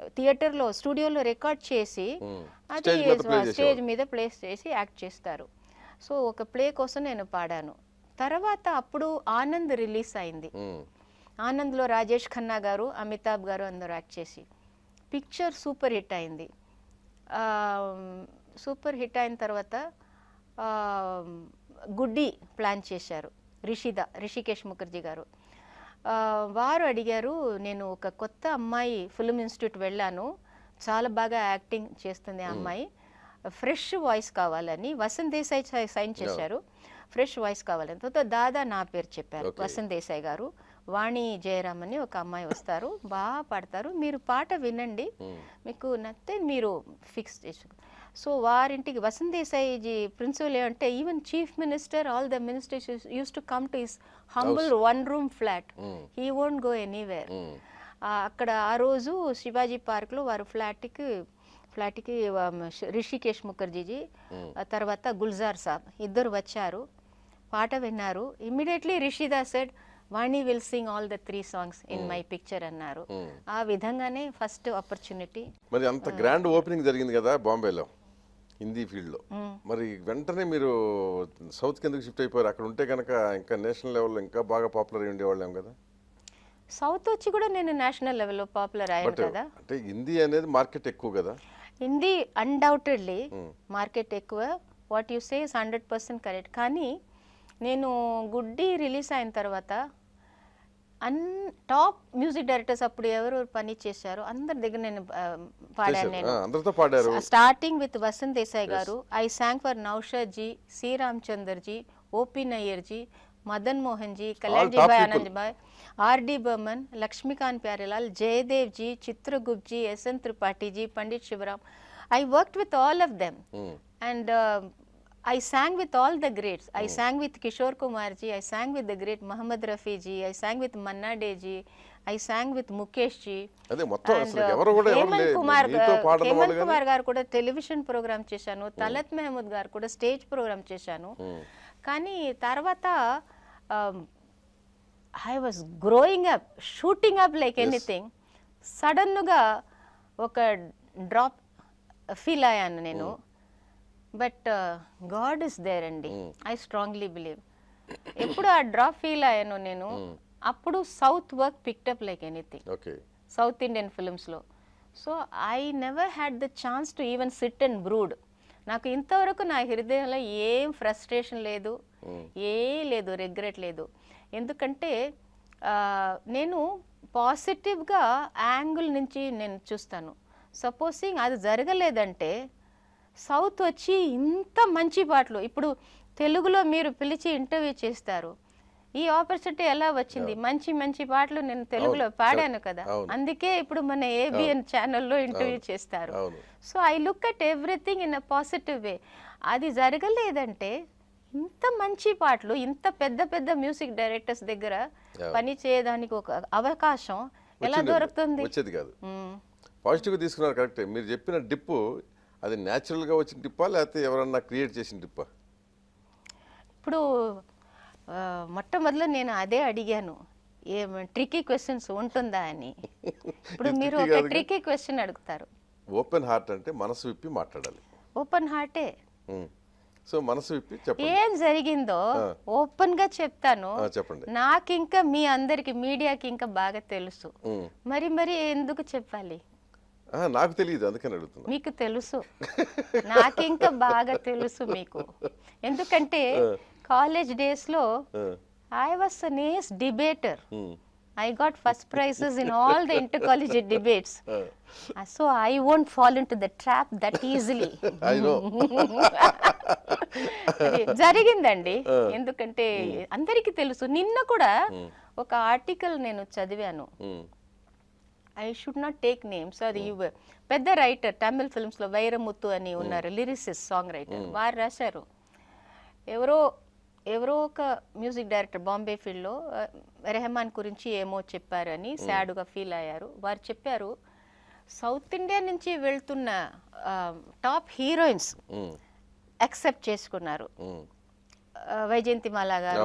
Speaker 2: థియేటర్లో స్టూడియోలో రికార్డ్ చేసి. అది స్టేజ్. మీద ప్లేస్ చేసి యాక్ట్ చేస్తారు. సో ఒక ప్లే కోసం నేను పాడాను. తర్వాత అప్పుడు ఆనంద్ రిలీజ్ అయింది. ఆనంద్లో రాజేష్ ఖన్నా గారు అమితాబ్ గారు అందరూ యాక్ట్ చేసి. పిక్చర్ సూపర్ హిట్ అయింది. సూపర్ హిట్ అయిన తర్వాత గుడ్డి ప్లాన్ చేశారు. రిషిద రిషికేష్ ముఖర్జీ గారు. వారు అడిగారు నేను ఒక కొత్త అమ్మాయి ఫిల్మ్ ఇన్స్టిట్యూట్ వెళ్ళాను. చాలా బాగా యాక్టింగ్ చేస్తుంది ఆ అమ్మాయి. ఫ్రెష్ వాయిస్ కావాలని వసంత్ దేశాయ్ సైన్ చేశారు. ఫ్రెష్ వాయిస్ కావాలని తర్వాత దాదా నా పేరు చెప్పారు. వసంత్ దేశాయ్ గారు. వాణి జయరామ్ అని ఒక అమ్మాయి వస్తారు. బాగా పాడతారు. మీరు పాట వినండి. మీకు నచ్చితే మీరు ఫిక్స్ చేసుకో. సో వారింటికి వసంత్ దేశాయ్ జీ ప్రిన్సిపల్ ఏమంటే even chief minister all the ministers used to come to his humble one room flat he won't go
Speaker 1: anywhere
Speaker 2: అక్కడ ఆ రోజు శివాజీ పార్క్లో వారు ఫ్లాట్కి ఫ్లాట్కి రిషికేష్ ముఖర్జీజీ తర్వాత గుల్జార్ సాబ్ ఇద్దరు వచ్చారు. పాట విన్నారు. Immediately Rishida said Vani will sing all the three songs in my picture అన్నారు. ఆ విధంగానే ఫస్ట్ ఆపర్చునిటీ
Speaker 1: మరి అంత గ్రాండ్ ఓపెనింగ్ జరిగింది కదా బాంబేలో హిందీ ఫీల్డ్లో. మరి వెంటనే మీరు సౌత్ కిందకి షిఫ్ట్ అయిపోయారు? అక్కడ ఉంటే కనుక ఇంకా నేషనల్ లెవెల్లో ఇంకా బాగా పాపులర్ అయి ఉండేవాళ్ళం కదా?
Speaker 2: సౌత్ వచ్చి కూడా నేను నేషనల్ లెవెల్లో పాపులర్ అయ్యాను కదా.
Speaker 1: అంటే హిందీ అనేది మార్కెట్ ఎక్కువ కదా?
Speaker 2: హిందీ అన్డౌటెడ్లీ మార్కెట్ ఎక్కువ. What you say is hundred percent correct కానీ నేను గుడ్డి రిలీజ్ అయిన తర్వాత అన్ టాప్ మ్యూజిక్ డైరెక్టర్స్ అప్పుడు ఎవరు పని చేశారు అందరి దగ్గర నేను పాడాను. నేను స్టార్టింగ్ విత్ వసంత్ దేశాయ్ గారు I sang for Naushad ji C Ramchander ji O P Nayyar ji Madan Mohan ji Kalyan ji
Speaker 1: top
Speaker 2: bhai.
Speaker 1: Anand
Speaker 2: bhai R D Burman Laxmikant Pyarelal Jaidev ji Chitragupta ji S N Tripathi ji Pandit Shivram I worked with all of
Speaker 1: them.
Speaker 2: And I sang with all the greats. I sang with Kishore Kumar ji, I sang with the great Muhammad Rafi ji, I sang with Manna Dey ji, I sang with Mukesh ji.
Speaker 1: అదే మొత్తం
Speaker 2: And,
Speaker 1: అసలు
Speaker 2: uh,
Speaker 1: ఎవరు కూడా ఎవరు
Speaker 2: హేమంత్ కుమార్ హేమంత్ కుమార్ గారు కూడా టెలివిజన్ ప్రోగ్రామ్ చేశాను. తలత్ మెహమూద్ గారు కూడా స్టేజ్ ప్రోగ్రామ్ చేశాను. కానీ తర్వాత I was growing up shooting up like anything సడన్గా ఒక డ్రాప్ ఫీల్ అయ్యాను నేను. బట్ గాడ్ ఇస్ దేర్ అండి. ఐ స్ట్రాంగ్లీ బిలీవ్ ఎప్పుడు ఆ డ్రాప్ ఫీల్ అయ్యాను నేను అప్పుడు south work picked up like
Speaker 1: anything
Speaker 2: south Indian ఫిల్మ్స్లో so I never had the chance to even sit and brood నాకు ఇంతవరకు నా హృదయంలో ఏం ఫ్రస్ట్రేషన్ లేదు ఏ లేదు రిగ్రెట్ లేదు. ఎందుకంటే ఆ, నేను పాజిటివ్గా యాంగిల్ నుంచి నేను చూస్తాను. సపోజింగ్ అది జరగలేదంటే సౌత్ వచ్చి ఇంత మంచి పాటలు. ఇప్పుడు తెలుగులో మీరు పిలిచి ఇంటర్వ్యూ చేస్తారు. ఈ ఆపర్చునిటీ ఎలా వచ్చింది? మంచి మంచి పాటలు నేను తెలుగులో పాడాను కదా. అందుకే ఇప్పుడు మన ఏబిఎన్ ఛానల్లో ఇంటర్వ్యూ చేస్తారు. So I look at everything in a positive way. అది జరగలేదంటే ఇంత మంచి పాటలు ఇంత పెద్ద పెద్ద మ్యూజిక్ డైరెక్టర్స్ దగ్గర. పని చేయడానికి ఒక అవకాశం ఎలా. దొరుకుతుంది?
Speaker 1: వచ్చేది కాదు. పాజిటివ్గా తీసుకున్నారు కరెక్టే. మీరు చెప్పిన డిప్పు అది న్యాచురల్గా వచ్చిన డిప్పా లేకపోతే ఎవరన్నా క్రియేట్ చేసిన డిప్పా
Speaker 2: ఇప్పుడు మొట్టమొదలు నేను అదే అడిగాను. ఏం ట్రికీ క్వశ్చన్స్ ఉంటుందా అని. ఇప్పుడు మీరు ఒక. ట్రికీ క్వశ్చన్ అడుగుతారు.
Speaker 1: ఓపెన్ హార్ట్ అంటే మనసు విప్పి మాట్లాడాలి.
Speaker 2: ఓపెన్ హార్టే.
Speaker 1: సో మనసు విప్పి చెప్పండి.
Speaker 2: ఏం జరిగిందో ఓపెన్గా చెప్తాను.
Speaker 1: చెప్పండి.
Speaker 2: నాకు ఇంకా మీ అందరికి మీడియాకి ఇంకా బాగా తెలుసు. మరి మరి ఎందుకు చెప్పాలి?
Speaker 1: నాకు తెలియదు అందుకని అడుగుతున్నా.
Speaker 2: మీకు తెలుసు. నాకు ఇంకా బాగా తెలుసు మీకు. ఎందుకంటే కాలేజ్
Speaker 1: డేస్లో
Speaker 2: I was nice debater. I got first prizes in all
Speaker 1: the
Speaker 2: inter college debates so I won't fall into the trap
Speaker 1: that easily.
Speaker 2: జరిగిందండి. ఎందుకంటే అందరికీ తెలుసు. నిన్న కూడా ఒక ఆర్టికల్ నేను చదివాను.
Speaker 1: ఉమ్.
Speaker 2: I should not take names అది ఇవ్- పెద్ద రైటర్ తమిళ్ ఫిల్మ్స్లో వైరముత్తు అని ఉన్నారు లిరిసిస్ సాంగ్ రైటర్ వారు రాశారు. ఎవరో ఎవరో ఒక మ్యూజిక్ డైరెక్టర్ బాంబే ఫీల్డ్లో రెహమాన్ గురించి ఏమో చెప్పారు అని సాడ్గా ఫీల్ అయ్యారు. వారు చెప్పారు సౌత్ ఇండియా నుంచి వెళ్తున్న టాప్ హీరోయిన్స్. యాక్సెప్ట్ చేసుకున్నారు. ఆ, వైజయంతిమాల గారు.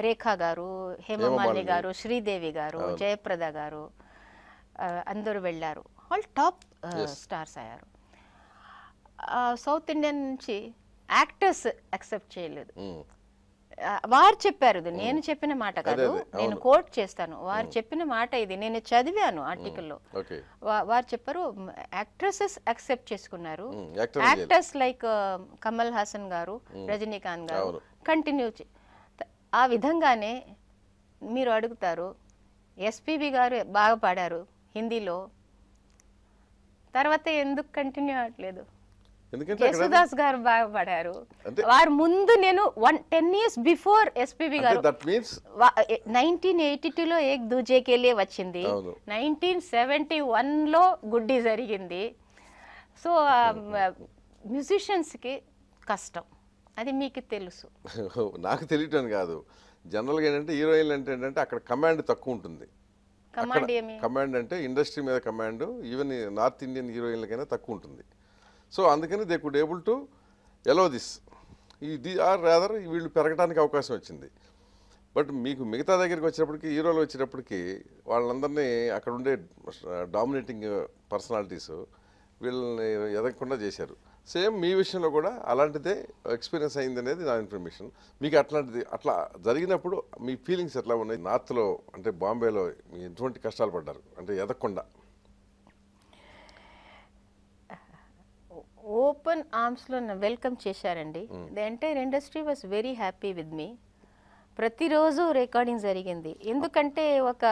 Speaker 1: రేఖ
Speaker 2: గారు హేమమాలిని
Speaker 1: హేమమాలిని.
Speaker 2: గారు శ్రీదేవి గారు జయప్రద గారు అందరూ వెళ్ళారు. ఆల్ టాప్ స్టార్స్ అయ్యారు. సౌత్ ఇండియన్ నుంచి యాక్టర్స్ యాక్సెప్ట్ చేయలేదు. ఆ, వారు చెప్పారు ఇది. నేను చెప్పిన మాట కాదు. నేను కోట్ చేస్తాను. వారు చెప్పిన మాట ఇది. నేను చదివాను ఆర్టికల్లో. వారు చెప్పారు యాక్ట్రెసెస్ యాక్సెప్ట్ చేసుకున్నారు. Actors like Kamal Haasan garu Rajinikanth
Speaker 1: garu.
Speaker 2: Continue ఆ విధంగానే మీరు అడుగుతారు ఎస్పీబి గారు బాగా పాడారు హిందీలో. తర్వాత ఎందుకు కంటిన్యూ అవ్వట్లేదు?
Speaker 1: ఎందుకంటే
Speaker 2: యేసుదాస్ గారు బాగా పాడారు వారు ముందు నేను one ten years before
Speaker 1: SPB garu
Speaker 2: nineteen eighty టూలో ఏక్ దూజేకెళ్ళే వచ్చింది. నైన్టీన్ సెవెంటీ వన్లో గుడ్డి జరిగింది. సో మ్యూజిషియన్స్కి కష్టం. అది మీకు తెలుసు. <laughs>
Speaker 1: నాకు తెలియటం కాదు. జనరల్గా ఏంటంటే హీరోయిన్లు అంటే ఏంటంటే అక్కడ కమాండ్ తక్కువ ఉంటుంది.
Speaker 2: కమాండ్
Speaker 1: అంటే ఇండస్ట్రీ మీద కమాండ్ ఈవెన్ నార్త్ ఇండియన్ హీరోయిన్లకైనా తక్కువ ఉంటుంది. సో అందుకని they could able to allow this. ఈ ది ఆర్ రాదర్ వీళ్ళు పెరగడానికి అవకాశం వచ్చింది. బట్ మీకు మిగతా దగ్గరికి వచ్చినప్పటికీ హీరోలు వచ్చేటప్పటికి వాళ్ళందరినీ అక్కడ ఉండే డామినేటింగ్ పర్సనాలిటీస్ వీళ్ళని ఎదగకుండా చేశారు. సేమ్ మీ విషయంలో కూడా అలాంటిదే ఎక్స్పీరియన్స్ అయింది అనేది నా ఇన్ఫర్మేషన్. మీకు అట్లాంటిది అట్లా జరిగినప్పుడు మీ ఫీలింగ్స్ ఎట్లా ఉన్నాయి? నార్త్లో అంటే బాంబేలో మీ ఎటువంటి కష్టాలు పడ్డారు? అంటే ఎదగకుండా.
Speaker 2: ఓపెన్ ఆర్మ్స్లో వెల్కమ్ చేశారండి the entire industry was very happy with me ప్రతిరోజు రికార్డింగ్ జరిగింది ఎందుకంటే ఒక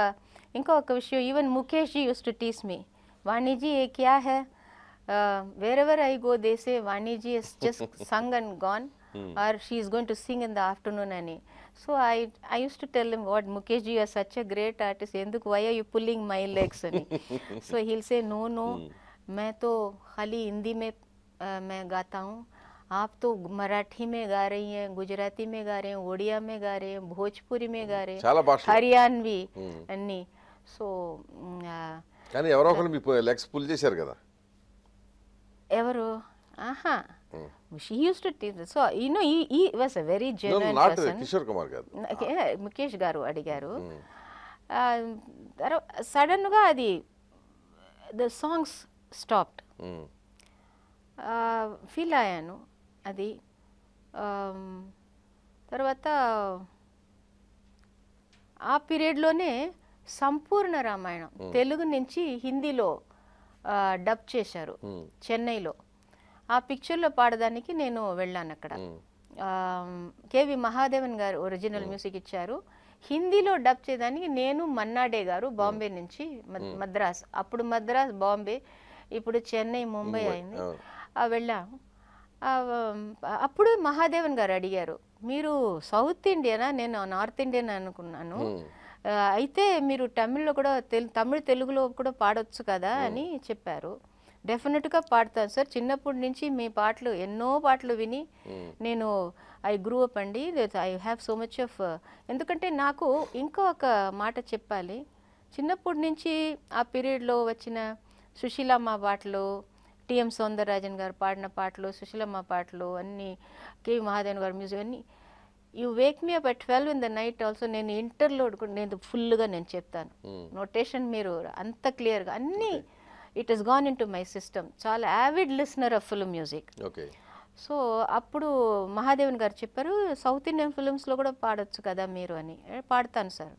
Speaker 2: ఇంకో ఒక విషయం even Mukesh ji used to tease me Vaniji ఏ క్యా హే wherever I go దేసే Vaniji is just sung and gone or she is going to sing in the afternoon అని so I I used to tell him what Mukesh ji are such a great artist ఎందుకు why are you pulling my legs అని so he'll say no no मैं तो खाली हिंदी में अ, मैं गाता हूँ आप तो मराठी में गा रही हैं गुजराती में गा रहे हैं उड़िया में गा रहे हैं भोजपुरी में गा रहे हैं
Speaker 1: చాలా భాషలు
Speaker 2: హర్యాన్వి అన్ని సో మ్, ఆ,
Speaker 1: కానీ ఎవరో ఒకరు మీ లెగ్స్ పుల్ చేశారు కదా
Speaker 2: ఎవరు ఆహా she used to teach so you know he he was a very genuine
Speaker 1: not
Speaker 2: person
Speaker 1: Kishore Kumar గారు
Speaker 2: ముఖేష్ గారు అడిగారు తర్వాత సడన్గా అది the songs stopped
Speaker 1: hmm.
Speaker 2: Feel అయ్యాను. అది. తర్వాత ఆ పీరియడ్లోనే సంపూర్ణ రామాయణం. తెలుగు నుంచి హిందీలో డబ్ చేశారు. చెన్నైలో. ఆ పిక్చర్లో పాడడానికి నేను వెళ్ళాను అక్కడ. కేవి మహాదేవన్ గారు ఒరిజినల్ మ్యూజిక్ ఇచ్చారు. హిందీలో డబ్ చేయడానికి నేను మన్నాడే గారు బాంబే నుంచి మద్- మద్రాస్. అప్పుడు మద్రాస్ బాంబే ఇప్పుడు చెన్నై ముంబై అయింది.
Speaker 1: అవును.
Speaker 2: ఆ వెళ్ళాం. ఆ, అప్పుడు మహాదేవన్ గారు అడిగారు మీరు సౌత్ ఇండియనా? నేను నార్త్ ఇండియన్ అనుకున్నాను. అయితే మీరు తమిళ్ళో కూడా తమిళ్ తెలుగులో కూడా పాడొచ్చు కదా? అని చెప్పారు. డెఫినెట్గా పాడతాను సార్. చిన్నప్పటి నుంచి మీ పాటలు ఎన్నో పాటలు విని నేను ఐ గ్రూ అప్ అండి. I have so much of ఎందుకంటే నాకు ఇంకో ఒక మాట చెప్పాలి. చిన్నప్పటి నుంచి ఆ పీరియడ్లో వచ్చిన సుశీలమ్మ పాటలు టిఎం సౌందరరాజన్ గారు పాడిన పాటలు సుశీలమ్మ పాటలు అన్నీ కెవి మహాదేవన్ గారి మ్యూజిక్ అన్నీ. You wake me up at twelve in the night also నేను ఇంటర్లో కూడా నేను ఫుల్గా నేను చెప్తాను. నోటేషన్ మీరు అంత క్లియర్గా అన్నీ it is gone into my system. చాలా avid listener of film music.
Speaker 1: Okay.
Speaker 2: So అప్పుడు మహాదేవన్ గారు చెప్పారు సౌత్ ఇండియన్ ఫిల్మ్స్లో కూడా పాడొచ్చు కదా మీరు అని. "ఏ, పాడతాను సార్.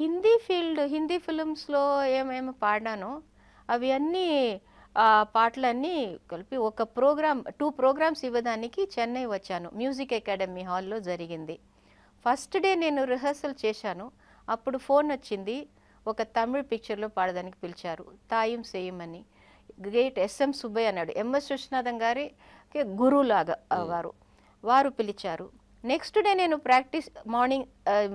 Speaker 2: హిందీ ఫీల్డ్ హిందీ ఫిల్మ్స్లో ఏమేమి పాడానో అవి అన్నీ పాటలన్నీ కలిపి ఒక ప్రోగ్రామ్ టూ ప్రోగ్రామ్స్ ఇవ్వడానికి చెన్నై వచ్చాను. మ్యూజిక్ అకాడమీ హాల్లో జరిగింది. ఫస్ట్ డే నేను రిహర్సల్ చేశాను. అప్పుడు ఫోన్ వచ్చింది. ఒక తమిళ్ పిక్చర్లో పాడడానికి పిలిచారు. తాయం సేయమని. గ్రేట్ ఎస్ఎం సుబ్బయ్య అన్నాడు. ఎంఎస్ విశ్వనాథం గారి గురువులాగా ఆ వారు. వారు పిలిచారు. నెక్స్ట్ డే నేను ప్రాక్టీస్ మార్నింగ్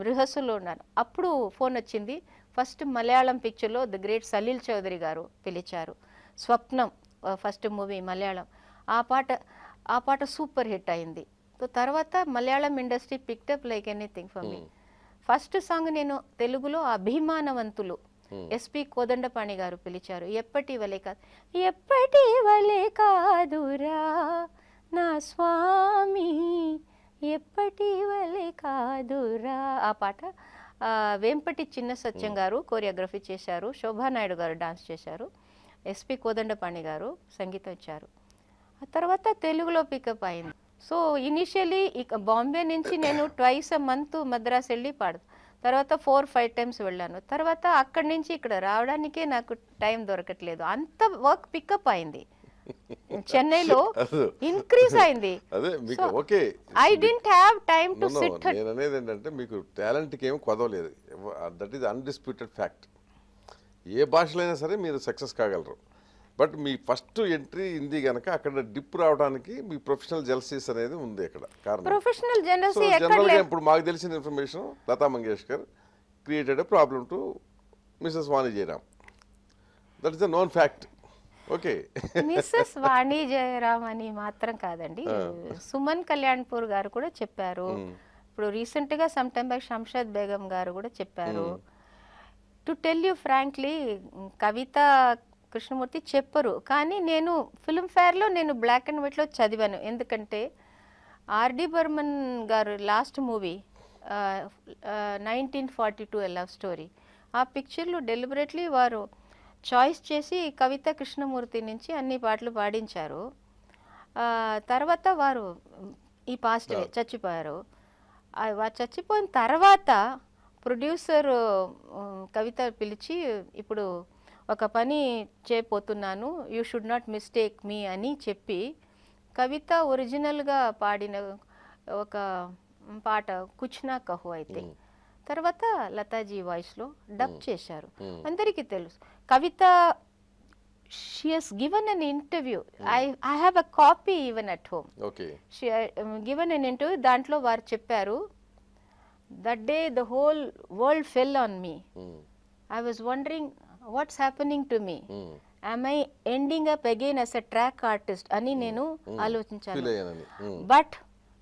Speaker 2: రిహర్సల్లో ఉన్నాను. అప్పుడు ఫోన్ వచ్చింది. ఫస్ట్ మలయాళం పిక్చర్లో ద గ్రేట్ సలీల్ చౌదరి గారు పిలిచారు. స్వప్నం ఫస్ట్ మూవీ మలయాళం. ఆ పాట ఆ పాట సూపర్ హిట్ అయింది. సో తర్వాత Malayalam industry picked up like anything for me. First song నేను తెలుగులో అభిమానవంతులు. ఎస్పి కోదండపాణి గారు పిలిచారు. ఎప్పటి వలే కాదు ఎప్పటి వలే కాదురా నా స్వామి ఎప్పటి వలే కాదురా ఆ పాట. వేంపటి చిన్న సత్యం గారు కోరియోగ్రఫీ చేశారు. శోభానాయుడు గారు డాన్స్ చేశారు. ఎస్పి కోదండపాణి గారు సంగీతం ఇచ్చారు. ఆ తర్వాత తెలుగులో పికప్ అయింది. సో ఇనిషియలీ ఇక బాంబే నుంచి నేను ట్వైస్ అ మంత్ మద్రాస్ వెళ్ళి పాడు. తర్వాత ఫోర్ ఫైవ్ టైమ్స్ వెళ్ళాను. తర్వాత అక్కడి నుంచి ఇక్కడ రావడానికే నాకు టైం దొరకట్లేదు. అంత వర్క్ పికప్ అయింది. <laughs> చెన్నైలో <laughs>
Speaker 1: అదే.
Speaker 2: ఇంక్రీజ్ అయింది. <laughs>
Speaker 1: అదే మీకు
Speaker 2: okay. I don't have to
Speaker 1: no,
Speaker 2: sit
Speaker 1: నేను అనేది ఏంటంటే మీకు టాలెంట్కి ఏమి కొదవలేదు. దట్ ఈస్ అన్డిస్ప్యూటెడ్ ఫ్యాక్ట్ ఏ భాషలో అయినా సరే మీరు సక్సెస్ కాగలరు. బట్ మీ ఫస్ట్ ఎంట్రీ హిందీ కనుక అక్కడ డిప్ రావడానికి మీ ప్రొఫెషనల్ జెల్సీస్ అనేది ఉంది అక్కడ కారణం.
Speaker 2: ప్రొఫెషనల్
Speaker 1: సో
Speaker 2: జనరల్సీ ఎక్కడ
Speaker 1: జనరల్గా ఇప్పుడు మాకు తెలిసిన information Lata Mangeshkar created a problem to Mrs Vani Jayaram that is the known fact okay
Speaker 2: Mrs Vani Jayaram అని మాత్రం కాదండి. సుమన్ కళ్యాణ్పూర్ గారు కూడా చెప్పారు. ఇప్పుడు రీసెంట్గా some time back Shamshad Begum garu కూడా చెప్పారు. To tell you frankly Kavita Krishnamurthy చెప్పరు. కానీ నేను ఫిల్మ్ ఫేర్లో నేను బ్లాక్ అండ్ వైట్లో చదివాను. ఎందుకంటే RD Burman garu last movie nineteen forty two love story. ఆ పిక్చర్లో డెలిబరేట్లీ వారు చాయిస్ చేసి కవిత కృష్ణమూర్తి నుంచి అన్ని పాటలు పాడించారు. తర్వాత వారు ఈ పాస్ట్ చచ్చిపోయారు. వారు చచ్చిపోయిన తర్వాత ప్రొడ్యూసర్ కవిత పిలిచి ఇప్పుడు ఒక పని చేయబోతున్నాను you should not mistake me అని చెప్పి కవిత ఒరిజినల్గా పాడిన ఒక పాట కుచ్నా కహో అయితే. తర్వాత లతాజీ వాయిస్లో డబ్ చేశారు. అందరికీ తెలుసు. Kavita she has given an interview I I have a copy even at
Speaker 1: home
Speaker 2: she given an interview దాంట్లో వారు చెప్పారు that day the whole world fell on me I was wondering what's happening to me I I ending up again as a track artist అని నేను
Speaker 1: ఫీల్
Speaker 2: ఆలోచించాను.
Speaker 1: Mm.
Speaker 2: But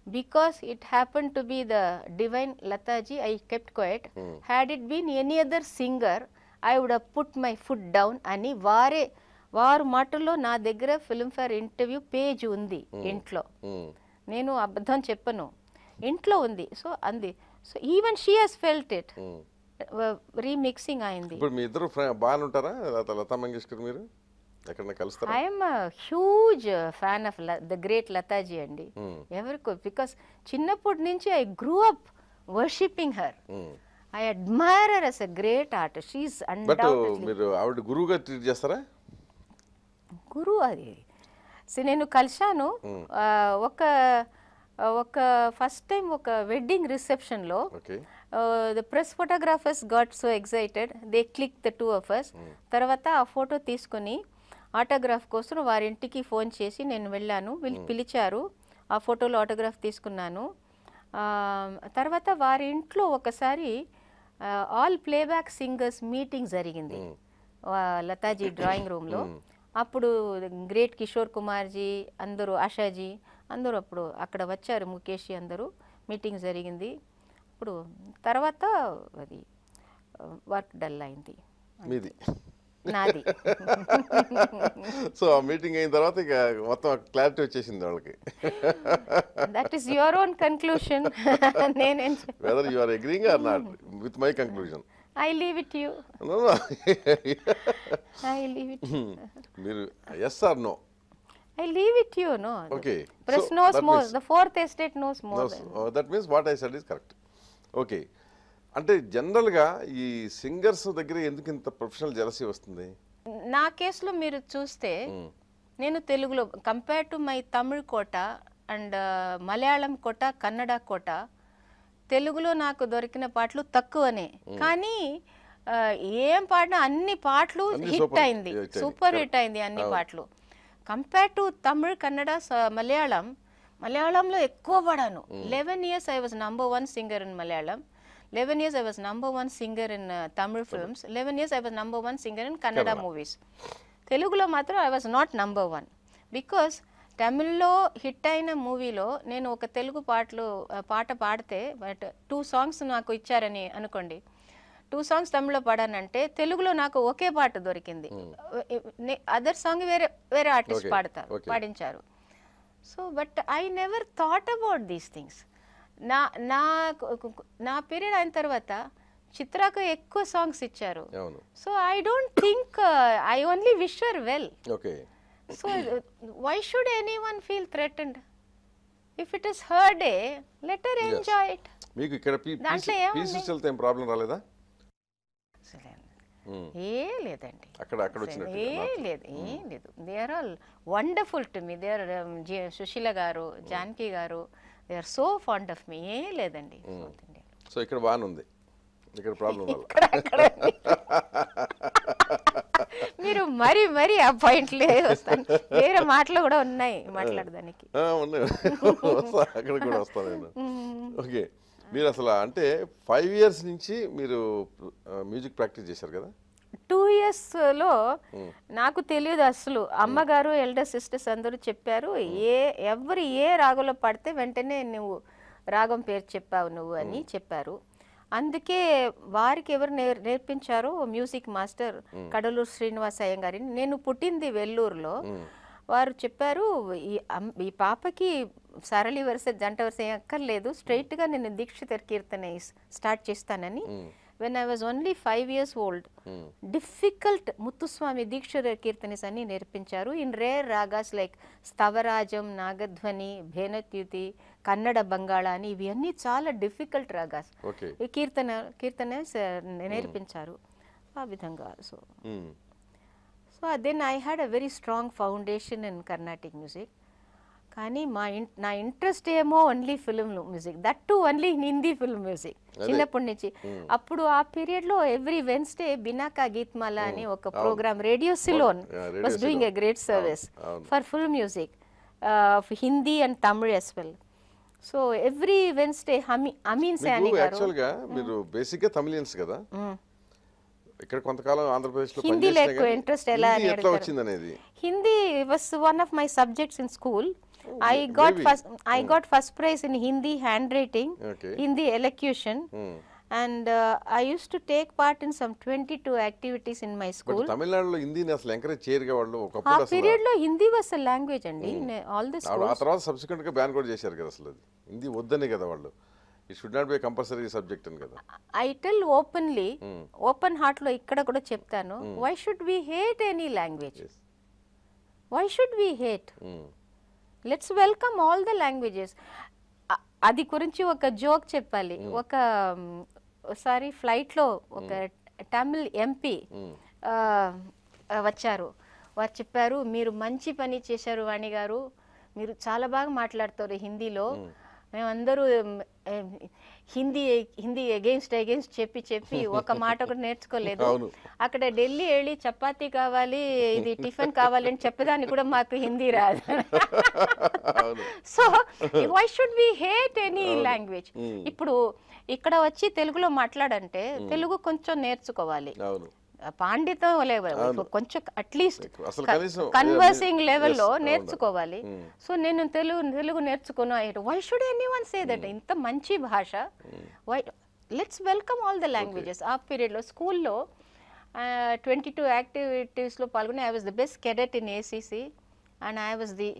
Speaker 2: because it happen to be the divine Lataji I kept quiet had it been any other singer I would put my foot down అని వారే వారు మాటల్లో నా దగ్గర ఫిల్మ్ఫేర్ ఇంటర్వ్యూ పేజ్ ఉంది ఇంట్లో.
Speaker 1: Mm.
Speaker 2: నేను అబద్ధం చెప్పను. ఇంట్లో ఉంది. సో అంది. So even she has felt
Speaker 1: it.
Speaker 2: Remixing అయింది.
Speaker 1: ఇప్పుడు మీ ఇద్దరు బాగానే ఉంటారా లత మంగేష్కర్ మీరు? ఎక్కడన్నా కలుస్తారా?
Speaker 2: I'm huge fan of the great Lataji అండి.
Speaker 1: Mm.
Speaker 2: ఎవరికో బికాస్ చిన్నప్పటి నుంచి I grew up worshipping
Speaker 1: her.
Speaker 2: I admire her as a great artist
Speaker 1: she is
Speaker 2: but
Speaker 1: మీరు ఆవిడ గురువుగా ట్రీట్ చేస్తారా?
Speaker 2: గురు అది. సో నేను కలిశాను ఆ, ఒక ఒక ఫస్ట్ టైం ఒక wedding రిసెప్షన్లో the press photographers got so excited they click the two of us తర్వాత ఆ ఫోటో తీసుకుని ఆటోగ్రాఫ్ కోసం వారి ఇంటికి ఫోన్ చేసి నేను వెళ్ళాను. వీళ్ళు పిలిచారు ఆ ఫోటోలో ఆటోగ్రాఫ్ తీసుకున్నాను. తర్వాత వారి ఇంట్లో ఒకసారి ఆల్ ప్లేబ్యాక్ సింగర్స్ మీటింగ్ జరిగింది. ఆ, లతాజీ డ్రాయింగ్ రూమ్లో. అప్పుడు గ్రేట్ కిషోర్ కుమార్జీ అందరూ ఆషాజీ అందరూ అప్పుడు అక్కడ వచ్చారు ముఖేష్ అందరూ. మీటింగ్ జరిగింది. ఇప్పుడు తర్వాత అది వర్క్ డల్ అయింది.
Speaker 1: మీది?
Speaker 2: నాది. <laughs>
Speaker 1: సో ఆ మీటింగ్ అయిన తర్వాత ఇక మొత్తం క్లారిటీ వచ్చేసింది వాళ్ళకి.
Speaker 2: That is your own conclusion నేనేం
Speaker 1: whether you are agreeing or not with my conclusion
Speaker 2: I leave it you I leave it
Speaker 1: మీరు yes or no
Speaker 2: I leave it you know
Speaker 1: Okay.
Speaker 2: Press
Speaker 1: So, that
Speaker 2: more
Speaker 1: means-
Speaker 2: the fourth estate knows more
Speaker 1: that means what I said is correct okay అంటే జనరల్గా ఈ సింగర్స్ దగ్గర ఎందుకు ఇంత ప్రొఫెషనల్ జలసీ వస్తుంది?
Speaker 2: నా కేసులో మీరు చూస్తే నేను తెలుగులో compare to my Tamil quota and Malayalam quota Kannada quota తెలుగులో నాకు దొరికిన పాటలు తక్కువనే. కానీ ఆ, ఏం పాడినా అన్ని పాటలు హిట్ అయింది. Super
Speaker 1: Correct.
Speaker 2: హిట్ అయింది అన్ని పాటలు. కంపేర్ టు తమిళ్ కన్నడ మలయాళం మలయాళంలో ఎక్కువ పాడాను. Eleven years I was number one singer in Malayalam eleven years I was number one singer in Tamil films eleven years I was number one singer in Kannada movies తెలుగులో మాత్రం I was not number one because తమిళ్ళో hit అయిన మూవీలో నేను ఒక తెలుగు పాటలు ఆ, పాట పాడితే బట్ టూ సాంగ్స్ నాకు ఇచ్చారని అనుకోండి. టూ సాంగ్స్ తమిళ్ళో పాడానంటే తెలుగులో నాకు ఒకే పాట దొరికింది. అదర్ సాంగ్ వేరే వేరే ఆర్టిస్ట్ పాడతారు. పాడించారు. So but I never thought about these things. నా నా నా పీరియడ్ అయిన తర్వాత చిత్రకు ఎక్కువ సాంగ్స్ ఇచ్చారు. So I don't think I only wish her
Speaker 1: well.
Speaker 2: So why should anyone feel threatened? If it is her day let her enjoy it.
Speaker 1: మీకు ఇక్కడ ప్రాబ్లం రాలేదా? Hmm.
Speaker 2: ఏ లేదండి.
Speaker 1: అక్కడ అక్కడ
Speaker 2: ఏ లేదు ఏం లేదు. They are all wonderful to me they are Susheela garu Janaki garu they are so fond of me ఏ లేదండి.
Speaker 1: సో ఇక్కడ బాగానే ఉంది. ఇక్కడ ప్రాబ్లం.
Speaker 2: మీరు మరి మరి ఆ పాయింట్లే వస్తాను. వేరే మాటలు కూడా ఉన్నాయి మాట్లాడడానికి
Speaker 1: ఉన్నాయి. <laughs> అక్కడ కూడా వస్తాను ఓకే. మీరు అసలు అంటే ఫైవ్ ఇయర్స్ నుంచి మీరు మ్యూజిక్ ప్రాక్టీస్ చేశారు కదా?
Speaker 2: టూ లో నాకు తెలియదు అసలు. అమ్మగారు ఎల్డర్ సిస్టర్స్ అందరూ చెప్పారు ఏ ఎవరు ఏ రాగంలో పడితే వెంటనే నువ్వు రాగం పేరు చెప్పావు నువ్వు అని చెప్పారు. అందుకే వారికి ఎవరు నేర్ నేర్పించారో మ్యూజిక్ మాస్టర్ కడలూరు శ్రీనివాస అయ్యంగారిని నేను పుట్టింది వెల్లూరులో. వారు చెప్పారు ఈ ఈ పాపకి సరళి వరుస జంట వరుస ఏం అక్కర్లేదు. స్ట్రైట్గా నేను దీక్షితర్ కీర్తన ఇస్- స్టార్ట్ చేస్తానని. When I was only five years old difficult Muthuswami Dikshitar కీర్తనస్ అన్ని నేర్పించారు. In rare ragas like Stavarajam Nagadhwani భేనత్యుతి Kannada Bangala అని ఇవి అన్నీ చాలా డిఫికల్ట్ రాగాస్ ఈ కీర్తన కీర్తన నేర్పించారు. ఆ విధంగా so. So then I had a very strong foundation in Carnatic music కానీ మా నా ఇంట్రెస్ట్ ఏమో only film music that too only Hindi film music చిన్నప్పటి నుంచి. అప్పుడు ఆ పీరియడ్లో ఎవ్రీ వెన్స్డే బినాకా గీత్మాల అని ఒక
Speaker 1: program radio Ceylon
Speaker 2: was doing
Speaker 1: a.
Speaker 2: Great service. For full music Hindi and Tamil as well so every Wednesday Ameen
Speaker 1: Sayani
Speaker 2: garu
Speaker 1: యాక్చువల్గా మీరు బేసిక్గా తమిళియన్స్ కదా. ఇక్కడ కొంతకాలం
Speaker 2: ఇంట్రెస్ట్ ఎలా Hindi subjects school first I Hindi handwriting Hindi elocution and I part in twenty two activities in school
Speaker 1: తమిళనాడులో హిందీని అసలు ఎంకరేజ్ చేయరు వాళ్ళు
Speaker 2: పీరియడ్లో హిందీ లాంగ్వేజ్ అండి.
Speaker 1: Hmm. గా బ్యాన్ కూడా చేశారు హిందీ వద్దనే కదా వాళ్ళు. It should not be compulsory subject అని కదా
Speaker 2: ఐ టెల్ ఓపెన్లీ ఓపెన్ హార్ట్లో ఇక్కడ కూడా చెప్తాను why should we hate any
Speaker 1: language.
Speaker 2: Why should we hate
Speaker 1: Hmm.
Speaker 2: Let's welcome all the languages అది గురించి ఒక జోక్ చెప్పాలి ఒక ఒకసారి ఫ్లైట్లో ఒక తమిళ్ ఎంపీ వచ్చారు వారు చెప్పారు మీరు మంచి పని చేశారు వాణి గారు మీరు చాలా బాగా మాట్లాడతారు హిందీలో. మేమందరూ హిందీ హిందీ అగేన్స్ట్ అగేన్స్ట్ చెప్పి చెప్పి <laughs> ఒక మాట కూడా నేర్చుకోలేదు. అక్కడ ఢిల్లీ వెళ్ళి చపాతీ కావాలి ఇది టిఫిన్ కావాలి అని చెప్పడానికి కూడా మాకు హిందీ రాదు. So why should we hate any language ఇప్పుడు ఇక్కడ వచ్చి తెలుగులో మాట్లాడంటే తెలుగు కొంచెం నేర్చుకోవాలి. పాండితం లేవు కొంచెం అట్లీస్ట్ కన్వర్సింగ్ లెవెల్లో. నేర్చుకోవాలి. సో నేను తెలుగు తెలుగు నేర్చుకున్నా. Why should anyone say that ఇంత మంచి భాష. Why let's welcome all the languages ఆ పీరియడ్లో స్కూల్లో ట్వంటీ టూ యాక్టివిటీస్లో పాల్గొని I was the best cadet in NCC and I was the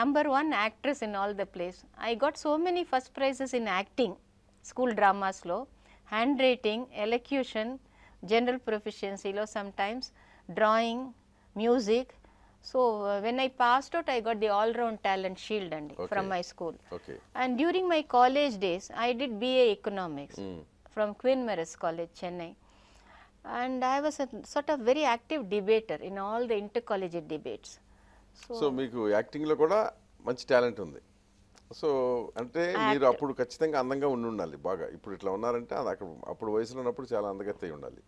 Speaker 2: number one actress in all the place I got so many first prizes in acting school డ్రామాస్లో handwriting elocution general ప్రొఫిషియన్సీలో some times drawing music so when I passed out I got the all round talent shield అండి from my school
Speaker 1: okay
Speaker 2: and during my college days I did BA economics from Queen Mary's college Chennai and I was sort of very active debater in all the inter college debates
Speaker 1: so మీకు యాక్టింగ్ లో కూడా మంచి టాలెంట్ ఉంది సో అంటే మీరు అప్పుడు ఖచ్చితంగా అందంగా ఉండి ఉండాలి బాగా ఇప్పుడు ఇట్లా ఉన్నారంటే అది అక్కడ అప్పుడు వయసులో ఉన్నప్పుడు చాలా అందగత్తే ఉండాలి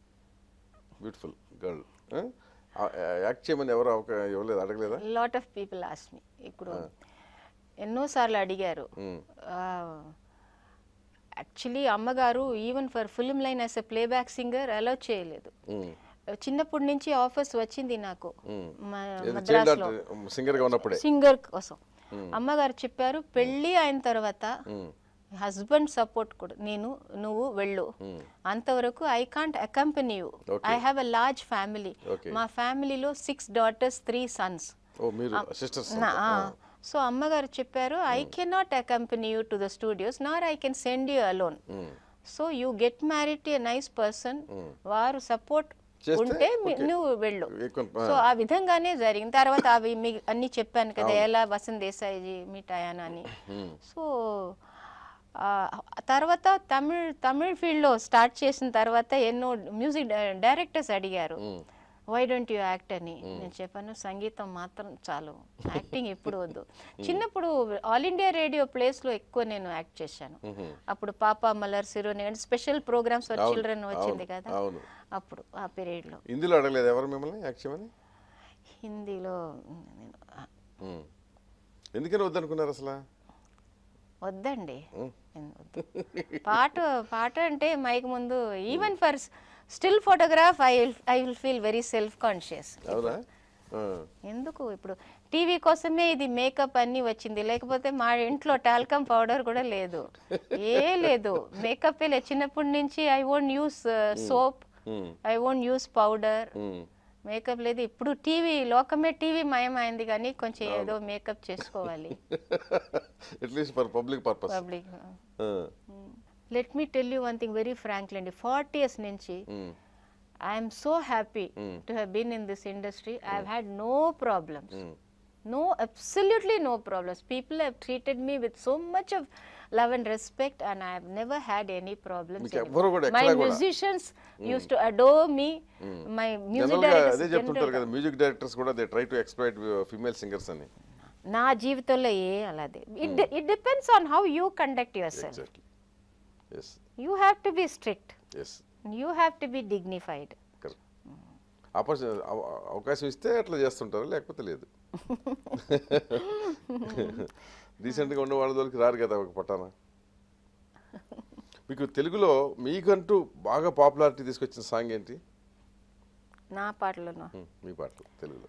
Speaker 1: బ్యూటిఫుల్ గర్ల్ యాక్ట్ చేయమని ఎవరు ఇవ్వలేదు అడగలేదా?
Speaker 2: Lot of people asked me ఇప్పుడు ఎన్నోసార్లు అడిగారు. యాక్చువల్లీ అమ్మగారు even for film line as a playback singer allow చేయలేదు. చిన్నప్పటి నుంచి ఆఫర్స్ వచ్చింది నాకు. మద్రాస్లో.
Speaker 1: సింగర్
Speaker 2: కోసం. అమ్మగారు చెప్పారు పెళ్ళి అయిన తర్వాత. హస్బెండ్ సపోర్ట్ కూడా. నేను నువ్వు వెళ్ళు. అంతవరకు I can't
Speaker 1: accompany
Speaker 2: you. I have a large
Speaker 1: family.
Speaker 2: మా ఫ్యామిలీలో six
Speaker 1: daughters three sons
Speaker 2: so అమ్మగారు చెప్పారు I cannot accompany you to the studios nor I can send you alone so you get married to a nice person వారు సపోర్ట్ ఉంటే. నువ్వు వెళ్ళు. సో ఆ. విధంగానే జరిగింది. తర్వాత అవి మీ అన్ని చెప్పాను కదా ఎలా వసంత్ దేశాయిజీ మీట్ అయ్యాను అని. సో ఆ, తర్వాత తమిళ్ తమిళ్ ఫీల్డ్లో స్టార్ట్ చేసిన తర్వాత ఎన్నో మ్యూజిక్ డైరెక్టర్స్ అడిగారు. వై డోంట్ యూ యాక్ట్ అని. నేను చెప్పాను సంగీతం మాత్రం చాలు. <laughs> యాక్టింగ్ ఎప్పుడు వద్దు. చిన్నప్పుడు ఆల్ ఇండియా రేడియో ప్లేస్లో ఎక్కువ నేను యాక్ట్ చేశాను. అప్పుడు పాప మలర్ సిరోని అంటే స్పెషల్ ప్రోగ్రామ్స్ ఫర్ చిల్డ్రన్ వచ్చింది కదా. అప్పుడు ఆ పీరియడ్లో.
Speaker 1: హిందీలో అడగలేదు ఎవరు మిమ్మల్ని యాక్ట్ చేయమని?
Speaker 2: హిందీలో.
Speaker 1: ఎందుకని వద్దనుకున్నారు అసలు?
Speaker 2: వద్దండి. పాట పాట అంటే మైక్ ముందు even for still photograph I I will feel very
Speaker 1: self conscious.
Speaker 2: ఎందుకు ఇప్పుడు? టీవీ కోసమే ఇది మేకప్ అన్ని వచ్చింది. లేకపోతే మా ఇంట్లో టాల్కమ్ పౌడర్ కూడా లేదు. ఏ లేదు. మేకప్ చిన్నప్పటి నుంచి I won't
Speaker 1: use
Speaker 2: soap. I won't use
Speaker 1: powder.
Speaker 2: Makeup లేదు. ఇప్పుడు టీవీ లోకమే టీవీ మయమైంది కానీ కొంచెం ఏదో మేకప్ చేసుకోవాలి.
Speaker 1: At least for public
Speaker 2: purpose public let me tell you one thing very frankly అండి. ఫార్టీ ఇయర్స్ నుంచి I'm so happy to have been in this industry I had no problems no absolutely no problems. People have treated me with so much of love and respect and i have never had any problems
Speaker 1: మీకు
Speaker 2: anymore.
Speaker 1: ఎవ్వరు కూడా
Speaker 2: my
Speaker 1: ఎక్కడా కూడా-
Speaker 2: musicians used to adore me. My music
Speaker 1: జనరల్గా
Speaker 2: directors
Speaker 1: అదే చెప్తుంటారు కదా మ్యూజిక్ డైరెక్టర్స్ కూడా they try to exploit female singers అని.
Speaker 2: నా జీవితంలో ఏ అలాది it it
Speaker 1: depends on
Speaker 2: how you conduct yourself you
Speaker 1: have
Speaker 2: to be strict you have
Speaker 1: to be dignified అవకాశం ఇస్తే అట్లా చేస్తుంటారు లేకపోతే లేదు? <laughs> <laughs> రీసెంట్గా ఉన్న వాళ్ళ దొరికి రారు కదా ఒక పట్టాన. మీకు తెలుగులో మీకంటూ బాగా పాపులారిటీ తీసుకొచ్చిన సాంగ్ ఏంటి?
Speaker 2: నా పాటలను?
Speaker 1: ఉమ్, మీ పాటలు తెలుగులో.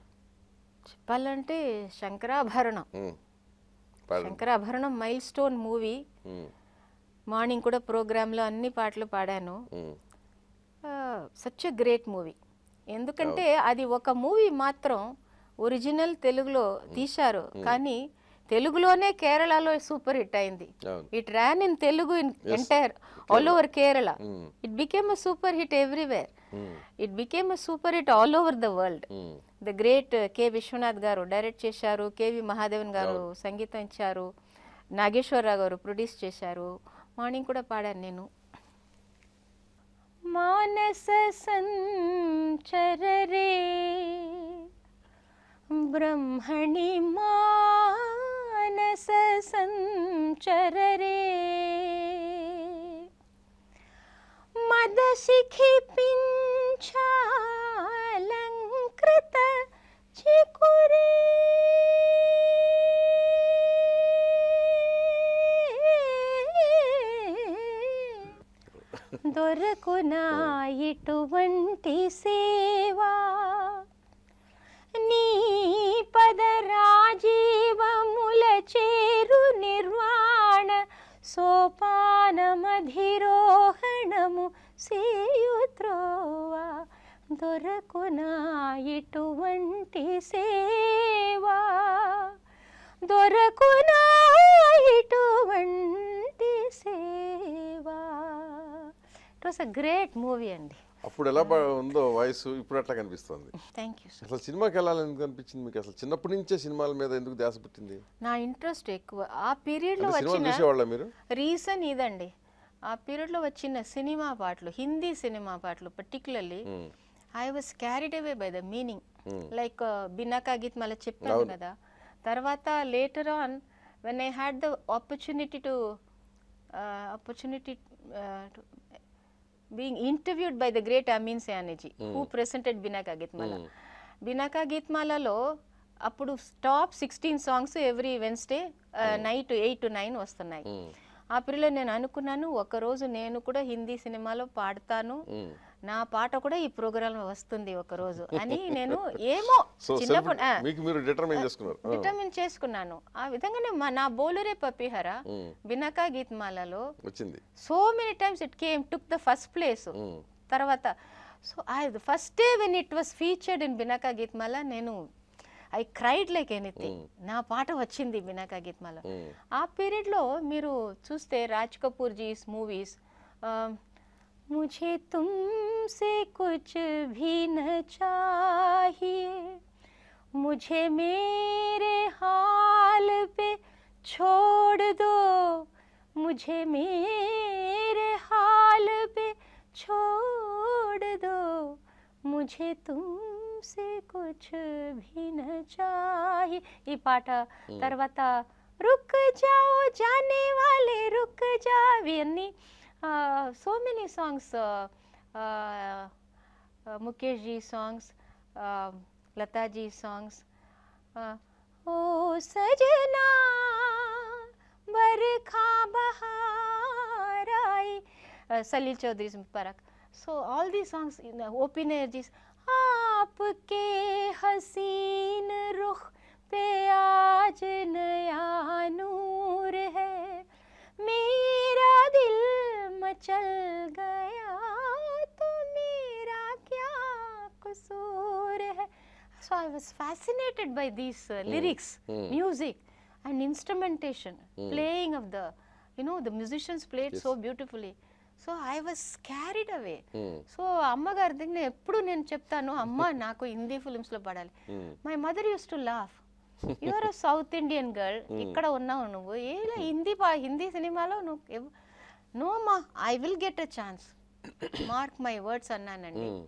Speaker 2: చెప్పాలంటే Shankarabharanam. Shankarabharanam milestone
Speaker 1: movie
Speaker 2: morning కూడా ప్రోగ్రాంలో అన్ని పాటలు పాడాను. సచ్ గ్రేట్ మూవీ ఎందుకంటే అది ఒక మూవీ మాత్రం ఒరిజినల్ తెలుగులో తీశారు. కానీ తెలుగులోనే కేరళలో సూపర్ హిట్ అయింది. It ran in Telugu in entire
Speaker 1: all
Speaker 2: over Kerala it became a super
Speaker 1: hit
Speaker 2: everywhere it became a super hit all over the
Speaker 1: world
Speaker 2: the great K Viswanath garu direct చేశారు కేవి మహాదేవన్ గారు సంగీతం ఇచ్చారు నాగేశ్వరరావు గారు ప్రొడ్యూస్ చేశారు. మార్నింగ్ కూడా పాడాను నేను. మానస సంచరరే బ్రహ్మణి మానస సంచరరే మదశిఖి పింఛాలంకృత చికురే దొరకునా ఇటువంటి సేవా నీ పద రాజీవముల చేరు నిర్వాణ సోపానమధిరోహణము సేయుత్రోవా దొరకునా ఇటువంటి సేవా. దొరకునా ఇటువంటి సేవా. It was a great movie అండి.
Speaker 1: అప్పుడు ఎలా ఉందో వాయిస్ ఇప్పుడు అట్లా కనిపిస్తుంది.
Speaker 2: థ్యాంక్ యూ సార్
Speaker 1: అసలు సినిమాకి వెళ్ళాలని ఎందుకు అనిపించింది మీకు? అసలు చిన్నప్పటి నుంచే సినిమాల మీద ఎందుకు ధ్యాస పుట్టింది?
Speaker 2: నా ఇంట్రెస్ట్ ఎక్కువ. ఆ
Speaker 1: సినిమాలు
Speaker 2: వచ్చిన
Speaker 1: చూసేవాళ్ళ మీరు?
Speaker 2: రీజన్ ఇదండి. ఆ పీరియడ్లో వచ్చిన సినిమా పాటలు హిందీ సినిమా పాటలు
Speaker 1: particularly
Speaker 2: I was carried away by the meaning like Binaca Geet మళ్ళీ చెప్పాను కదా. తర్వాత later on when I had the opportunity to opportunity being interviewed by the great Amin Sayaniji who presented Binaca Geetmala Binaca గీత్మాలలో అప్పుడు top sixteen songs every Wednesday night eight to nine వస్తున్నాయి.
Speaker 1: ఉమ్,
Speaker 2: ఆ పిల్లలు నేను అనుకున్నాను ఒకరోజు నేను కూడా హిందీ సినిమాలో పాడతాను.
Speaker 1: ఉమ్.
Speaker 2: నా పాట కూడా ఈ ప్రోగ్రామ్ వస్తుంది ఒక రోజు అని <laughs> నేను ఏమో చిన్నప్పుడు
Speaker 1: డిటర్మైన్
Speaker 2: డిటర్మిన్ చేసుకున్నాను. ఆ విధంగానే నా బోలురే పపిహర
Speaker 1: ఉమ్,
Speaker 2: బినకా గీత్మాలలో
Speaker 1: వచ్చింది.
Speaker 2: So many times it came took the first
Speaker 1: place
Speaker 2: తర్వాత so I first day when it was featured in Binaca Geetmala నేను ఐ క్రైడ్ లైక్ ఎనీథింగ్ నా పాట వచ్చింది బినాకా గీత్మాల
Speaker 1: ఉమ్,
Speaker 2: ఆ పీరియడ్లో మీరు చూస్తే రాజ్ కపూర్ జీస్ మూవీస్ मुझे तुमसे कुछ भी न चाहिए। मुझे मेरे हाल पे छोड़ दो। मुझे मेरे हाल पे छोड़ दो। मुझे तुमसे कुछ भी न चाहिए। ये पाठ हम्म। तरवाता रुक जाओ जाने वाले रुक जाओ। Uh, so many songs, uh, uh, uh, Mukesh ji songs, uh, Lata ji songs. ओ सजना बरखा बहार आई। सलील चौधरी परक so all the songs O P ने जी आपके हसीन रुख पे आज नया नूर है। मेरा दिल मचल गया तो मेरा क्या कसूर है so i was fascinated by these uh, lyrics music and instrumentation playing of the you know the musicians played so beautifully so I was carried away
Speaker 1: um,
Speaker 2: so అమ్మగారి దగ్గర నేను ఎప్పుడు నేను చెప్తాను అమ్మ <laughs> నాకు హిందీ ఫిల్మ్స్ లో పడాలి
Speaker 1: um,
Speaker 2: my mother used to laugh your a south Indian girl ఇక్కడ ఉన్నావు నువ్వు ఏలా హిందీ పా హిందీ సినిమాలో నువ్వు no ma I will get a chance mark my words అన్నానండి.
Speaker 1: ఉమ్,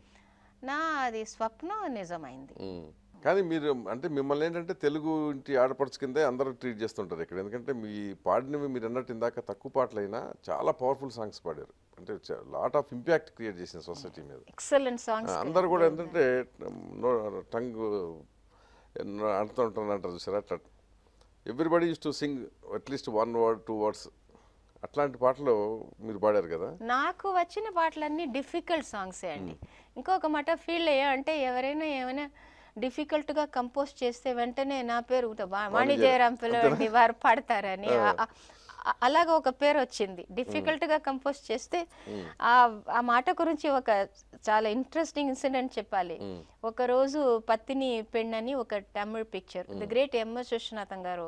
Speaker 2: నా అది స్వప్నం నిజమైంది
Speaker 1: ఉమ్. కానీ మీరు అంటే మిమ్మల్ని ఏంటంటే తెలుగు ఇంటి ఆడపడుచు కిందే అందరూ ట్రీట్ చేస్తుంటారు ఇక్కడ. ఎందుకంటే మీ పాడినవి మీరు అన్నట్టు ఇందాక తక్కువ పాటలైనా చాలా పవర్ఫుల్ సాంగ్స్ పాడారు. అంటే లాట్ ఆఫ్ ఇంపాక్ట్ క్రియేట్ చేసిన సొసైటీ మీద.
Speaker 2: ఎక్సలెంట్ సాంగ్స్
Speaker 1: అందరు కూడా ఏంటంటే టంగ్ అంటూ ఉంటాను అంటారు చూసారా? అట్లా everybody used to sing at least one word two words అట్లాంటి పాటలు మీరు పాడారు కదా?
Speaker 2: నాకు వచ్చిన పాటలన్నీ డిఫికల్ట్ సాంగ్సే అండి. ఇంకొక మాట ఫీల్ అయ్యా అంటే ఎవరైనా ఏమైనా difficult గా కంపోజ్ చేస్తే వెంటనే నా పేరు వాణి జయరాం వారు పాడతారని. అలాగ ఒక పేరు వచ్చింది. Difficult గా కంపోజ్ చేస్తే ఆ ఆ మాట గురించి ఒక చాలా ఇంట్రెస్టింగ్ ఇన్సిడెంట్ చెప్పాలి. ఒక రోజు పత్తిని పెಣ್ಣని ఒక Tamil picture the great M S Viswanatham garu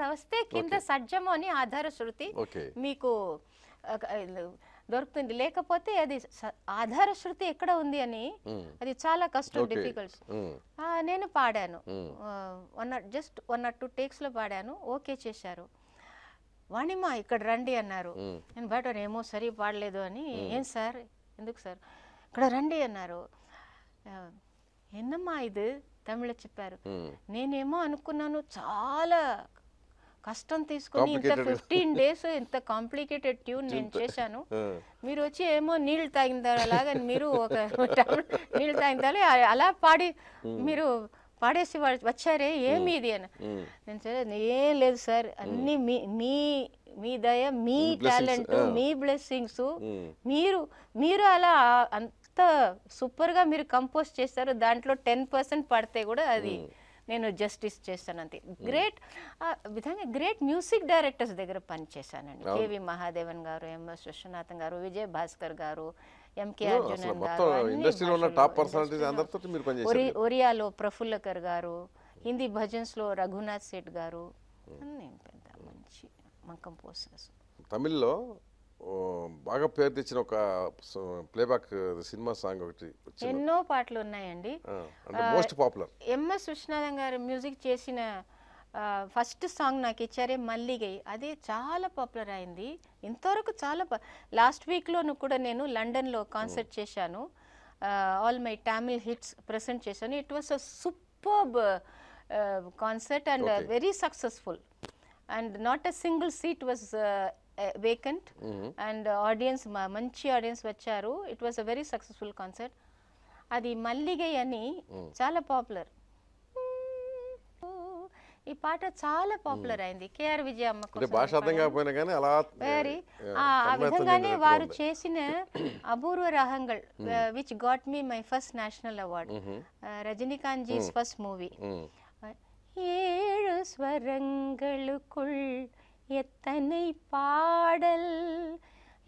Speaker 2: అక్కడ వస్తే కింద సజ్జము అని ఆధార శృతి మీకు దొరుకుతుంది. లేకపోతే అది ఆధార శృతి ఎక్కడ ఉంది అని అది చాలా కష్టం డిఫికల్ట్ నేను పాడాను. One just one or two టేక్స్లో పాడాను. ఓకే చేశారు. వాణిమా ఇక్కడ రండి అన్నారు. నేను బయట ఏమో సరి పాడలేదు అని. ఏం సార్? ఎందుకు సార్? ఇక్కడ రండి అన్నారు. ఎన్నమ్మా ఇది? తమిళ చెప్పారు. నేనేమో అనుకున్నాను చాలా కష్టం తీసుకుని ఇంత. ఫిఫ్టీన్ డేస్ ఇంత కాంప్లికేటెడ్ ట్యూన్ నేను చేశాను. మీరు వచ్చి ఏమో నీళ్ళు తాగిందాలాగా మీరు ఒక నీళ్ళు తాగిందాలి అలా పాడి మీరు పాడేసి వచ్చారే ఏమి ఇది అని. నేను చెప్పాను, ఏం లేదు సార్. అన్ని మీ మీ మీ దయ మీ టాలెంట్ మీ బ్లెస్సింగ్స్. మీరు మీరు అలా అంత సూపర్గా మీరు కంపోజ్ చేస్తారు. దాంట్లో టెన్ పర్సెంట్ పడితే కూడా అది నేను జస్టిస్ చేస్తాను అంతే గ్రేట్ విధంగా గ్రేట్ మ్యూజిక్ డైరెక్టర్స్ దగ్గర పనిచేశానండి. కేవి మహాదేవన్ గారు ఎంఎస్ విశ్వనాథన్ గారు విజయ్ భాస్కర్ గారు ఎంకే అర్జునన్ గారు ఒరియాలో ప్రఫుల్లకర్ గారు హిందీ భజన్స్లో రఘునాథ్ సేఠ్ గారు అన్ని పెద్ద మంచి కంపోజర్స్
Speaker 1: తమిళ్ళో బాగా పేరు తెచ్చిన ఒక ప్లేబ్యాక్ సినిమా సాంగ్ ఒకటి
Speaker 2: ఎన్నో పాటలు ఉన్నాయండి.
Speaker 1: Most popular.
Speaker 2: ఎంఎస్ విశ్వనాథం గారు మ్యూజిక్ చేసిన ఫస్ట్ సాంగ్ నాకు ఇచ్చారే మల్లిగై. అది చాలా పాపులర్ అయింది. ఇంతవరకు చాలా లాస్ట్ వీక్లోను కూడా నేను లండన్లో కాన్సర్ట్ చేశాను. All my Tamil hits present చేశాను. It was a superb concert
Speaker 1: and.
Speaker 2: Very successful. And not a single seat was vacant and audience మంచి ఆడియన్స్ వచ్చారు. It was a very successful concert అది మల్లిగై అని చాలా పాపులర్ ఈ పాట చాలా పాపులర్ అయింది. కేఆర్
Speaker 1: విజయ
Speaker 2: వెరీ
Speaker 1: ఆ
Speaker 2: విధంగానే వారు చేసిన <coughs> Apoorva Raagangal which got me my first national award Rajinikanth ji's first
Speaker 1: movie
Speaker 2: ఏడు స్వరంగళుకుల్ எத்தனை பாடல்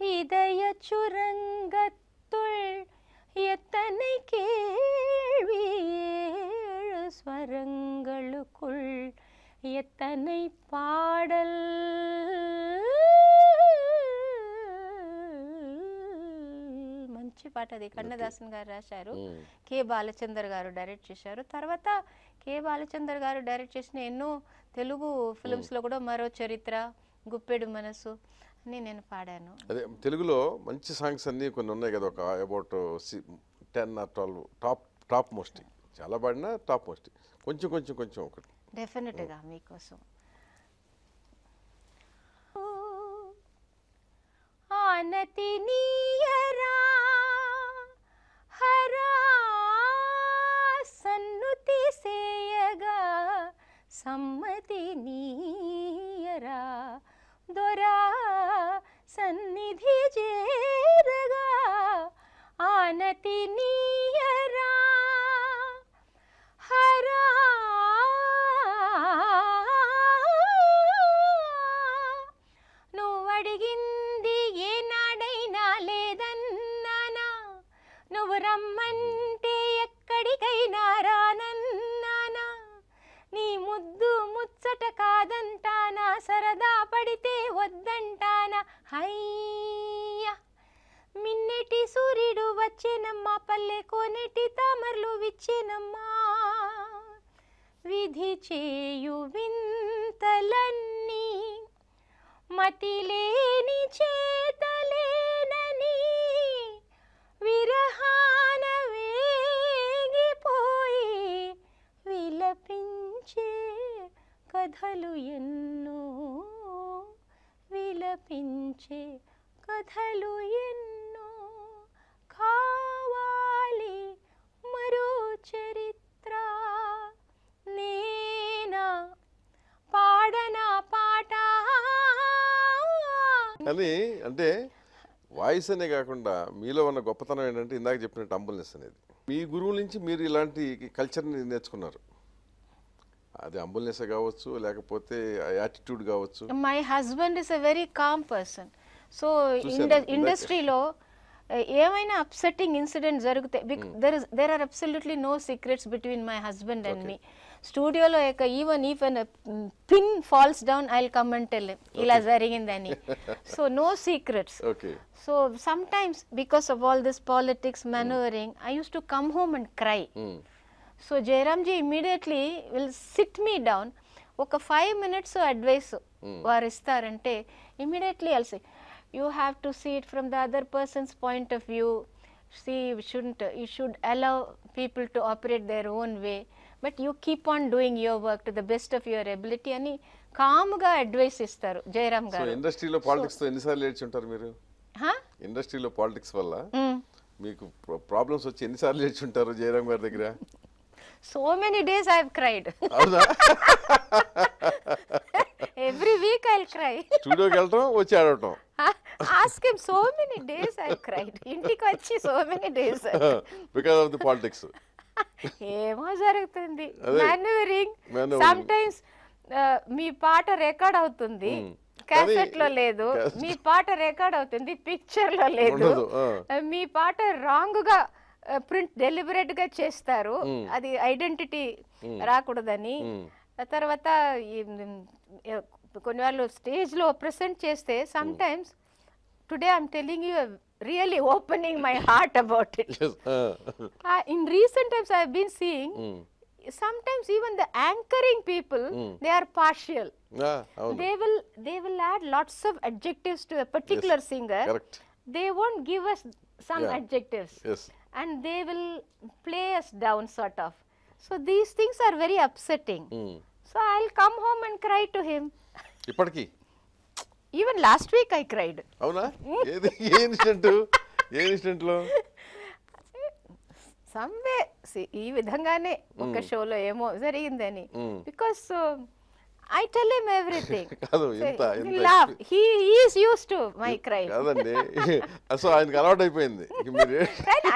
Speaker 2: இதய சுரங்கத்துள் எத்தனை கேள்வி ஏழு ஸ்வரங்களுக்குள் எத்தனை பாடல் మంచి పాట అది కన్నదాసన్ గారు రాశారు కె బాలచందర్ గారు డైరెక్ట్ చేశారు తర్వాత కె బాలచందర్ గారు డైరెక్ట్ చేసిన ఎన్నో తెలుగు ఫిల్మ్స్లో కూడా మరో చరిత్ర గుప్పెడు మనసు అని నేను పాడాను.
Speaker 1: అదే తెలుగులో మంచి సాంగ్స్ అన్నీ కొన్ని ఉన్నాయి కదా ఒక about ten or twelve top top most చాలా పాడినా టాప్ మోస్ట్ కొంచెం కొంచెం కొంచెం ఒకటి.
Speaker 2: డెఫినెట్గా మీకోసం. ఆనతి సమ్మతి నీయరా దొరా సన్నిధి చేరగా ఆనతి సరదా పడితే వద్దంటాన? హయ్యా! మిన్నెటి సూర్యుడు వచ్చేనమ్మా పల్లె కోనెటి తామర్లు విచ్చేనమ్మా. విధి చేయు వింతలన్నీ మతిలేని చేతలేనని విరహాన వేగిపోయి విలపించే కథలు ఎన్నో విలపించే కథలు ఎన్నో కావాలి మరో చరిత్ర. నేనా పాడనా పాట?
Speaker 1: అని అంటే వాయిస్ అనే కాకుండా మీలో ఉన్న గొప్పతనం ఏంటంటే ఇందాక చెప్పినట్టు అంబుల్నెస్ అనేది. మీ గురువు నుంచి మీరు ఇలాంటి కల్చర్ని నేర్చుకున్నారు. అది అంబుల్నెస్ కావచ్చు లేకపోతే యాటిట్యూడ్ కావచ్చు.
Speaker 2: My husband is a very
Speaker 1: calm
Speaker 2: person
Speaker 1: so.
Speaker 2: ఇండస్ట్రీలో ఏమైనా అప్సెట్టింగ్ ఇన్సిడెంట్ జరిగితే there is there are absolutely no secrets between my husband and me స్టూడియోలో యొక్క even even pin falls down I come and tell ఇలా జరిగిందని. So no
Speaker 1: secrets
Speaker 2: okay so sometimes because of all this politics maneuvering I use to come home and cry so Jayaramji immediately will sit me down ఒక ఫైవ్ మినిట్స్ అడ్వైస్ వారు ఇస్తారంటే immediately also you have to see it from the other person's point of view see should you should allow people to operate their own way but you keep on doing your work to the best of your ability అని కామ్గా అడ్వైస్ ఇస్తారు జయరామ్ గారు.
Speaker 1: ఇండస్ట్రీలో పాలిటిక్స్తో ఎన్నిసార్లు ఏడ్చి ఉంటారు మీరు?
Speaker 2: హా?
Speaker 1: ఇండస్ట్రీలో పాలిటిక్స్ వల్ల
Speaker 2: మ్.
Speaker 1: మీకు ప్రాబ్లమ్స్ వచ్చి ఎన్నిసార్లు ఏడ్చి ఉంటారు జయరామ్ గారి దగ్గర? <laughs>
Speaker 2: So many days I cried
Speaker 1: అవునా?
Speaker 2: ఎవ్రీ వీక్ ఐ క్రై
Speaker 1: స్టూడియోకి వెళ్ళటం వచ్చి ఆడటం.
Speaker 2: Ask him so many days I cried ఇంటికి వచ్చి so many days
Speaker 1: because of the politics
Speaker 2: ఏమో జరుగుతుంది.
Speaker 1: Maneuvering.
Speaker 2: సమ్ టైమ్స్ మీ పాట రికార్డ్ అవుతుంది.
Speaker 1: Hmm. క్యాసెట్లో
Speaker 2: లేదు.
Speaker 1: cassette-
Speaker 2: మీ పాట రికార్డ్ అవుతుంది. పిక్చర్లో లేదు మీ పాట రాంగ్గా ప్రింట్ డెలిబరేట్గా చేస్తారు
Speaker 1: Hmm.
Speaker 2: అది ఐడెంటిటీ రాకూడదని
Speaker 1: Hmm.
Speaker 2: తర్వాత కొన్ని వాళ్ళు స్టేజ్లో ప్రెసెంట్ చేస్తే sometimes today I'm telling you really opening my heart about it in recent times I been seeing sometimes even the anchoring people they are partial
Speaker 1: అవును
Speaker 2: they will they will add lots of adjectives to a particular
Speaker 1: Yes,
Speaker 2: singer
Speaker 1: correct.
Speaker 2: they won't give us some
Speaker 1: Yeah.
Speaker 2: adjectives
Speaker 1: yes
Speaker 2: and they will play us down sort of so these things are very upsetting so i'll come home and cry to him
Speaker 1: ఇప్పటికీ
Speaker 2: even last week i cried
Speaker 1: అవునా ఏది ఏ ఇన్సిడెంట్ ఏ ఇన్సిడెంట్లో
Speaker 2: సమ్వే ఈ విధంగానే ఒక షోలో ఏమో జరిగిందని
Speaker 1: Mm.
Speaker 2: Because I tell him everything
Speaker 1: కాదు ఎంత
Speaker 2: లావ్ he is used to my cry
Speaker 1: కాదండి. <laughs> సో ఆయనకి అలవాటు అయిపోయింది <laughs> మీరు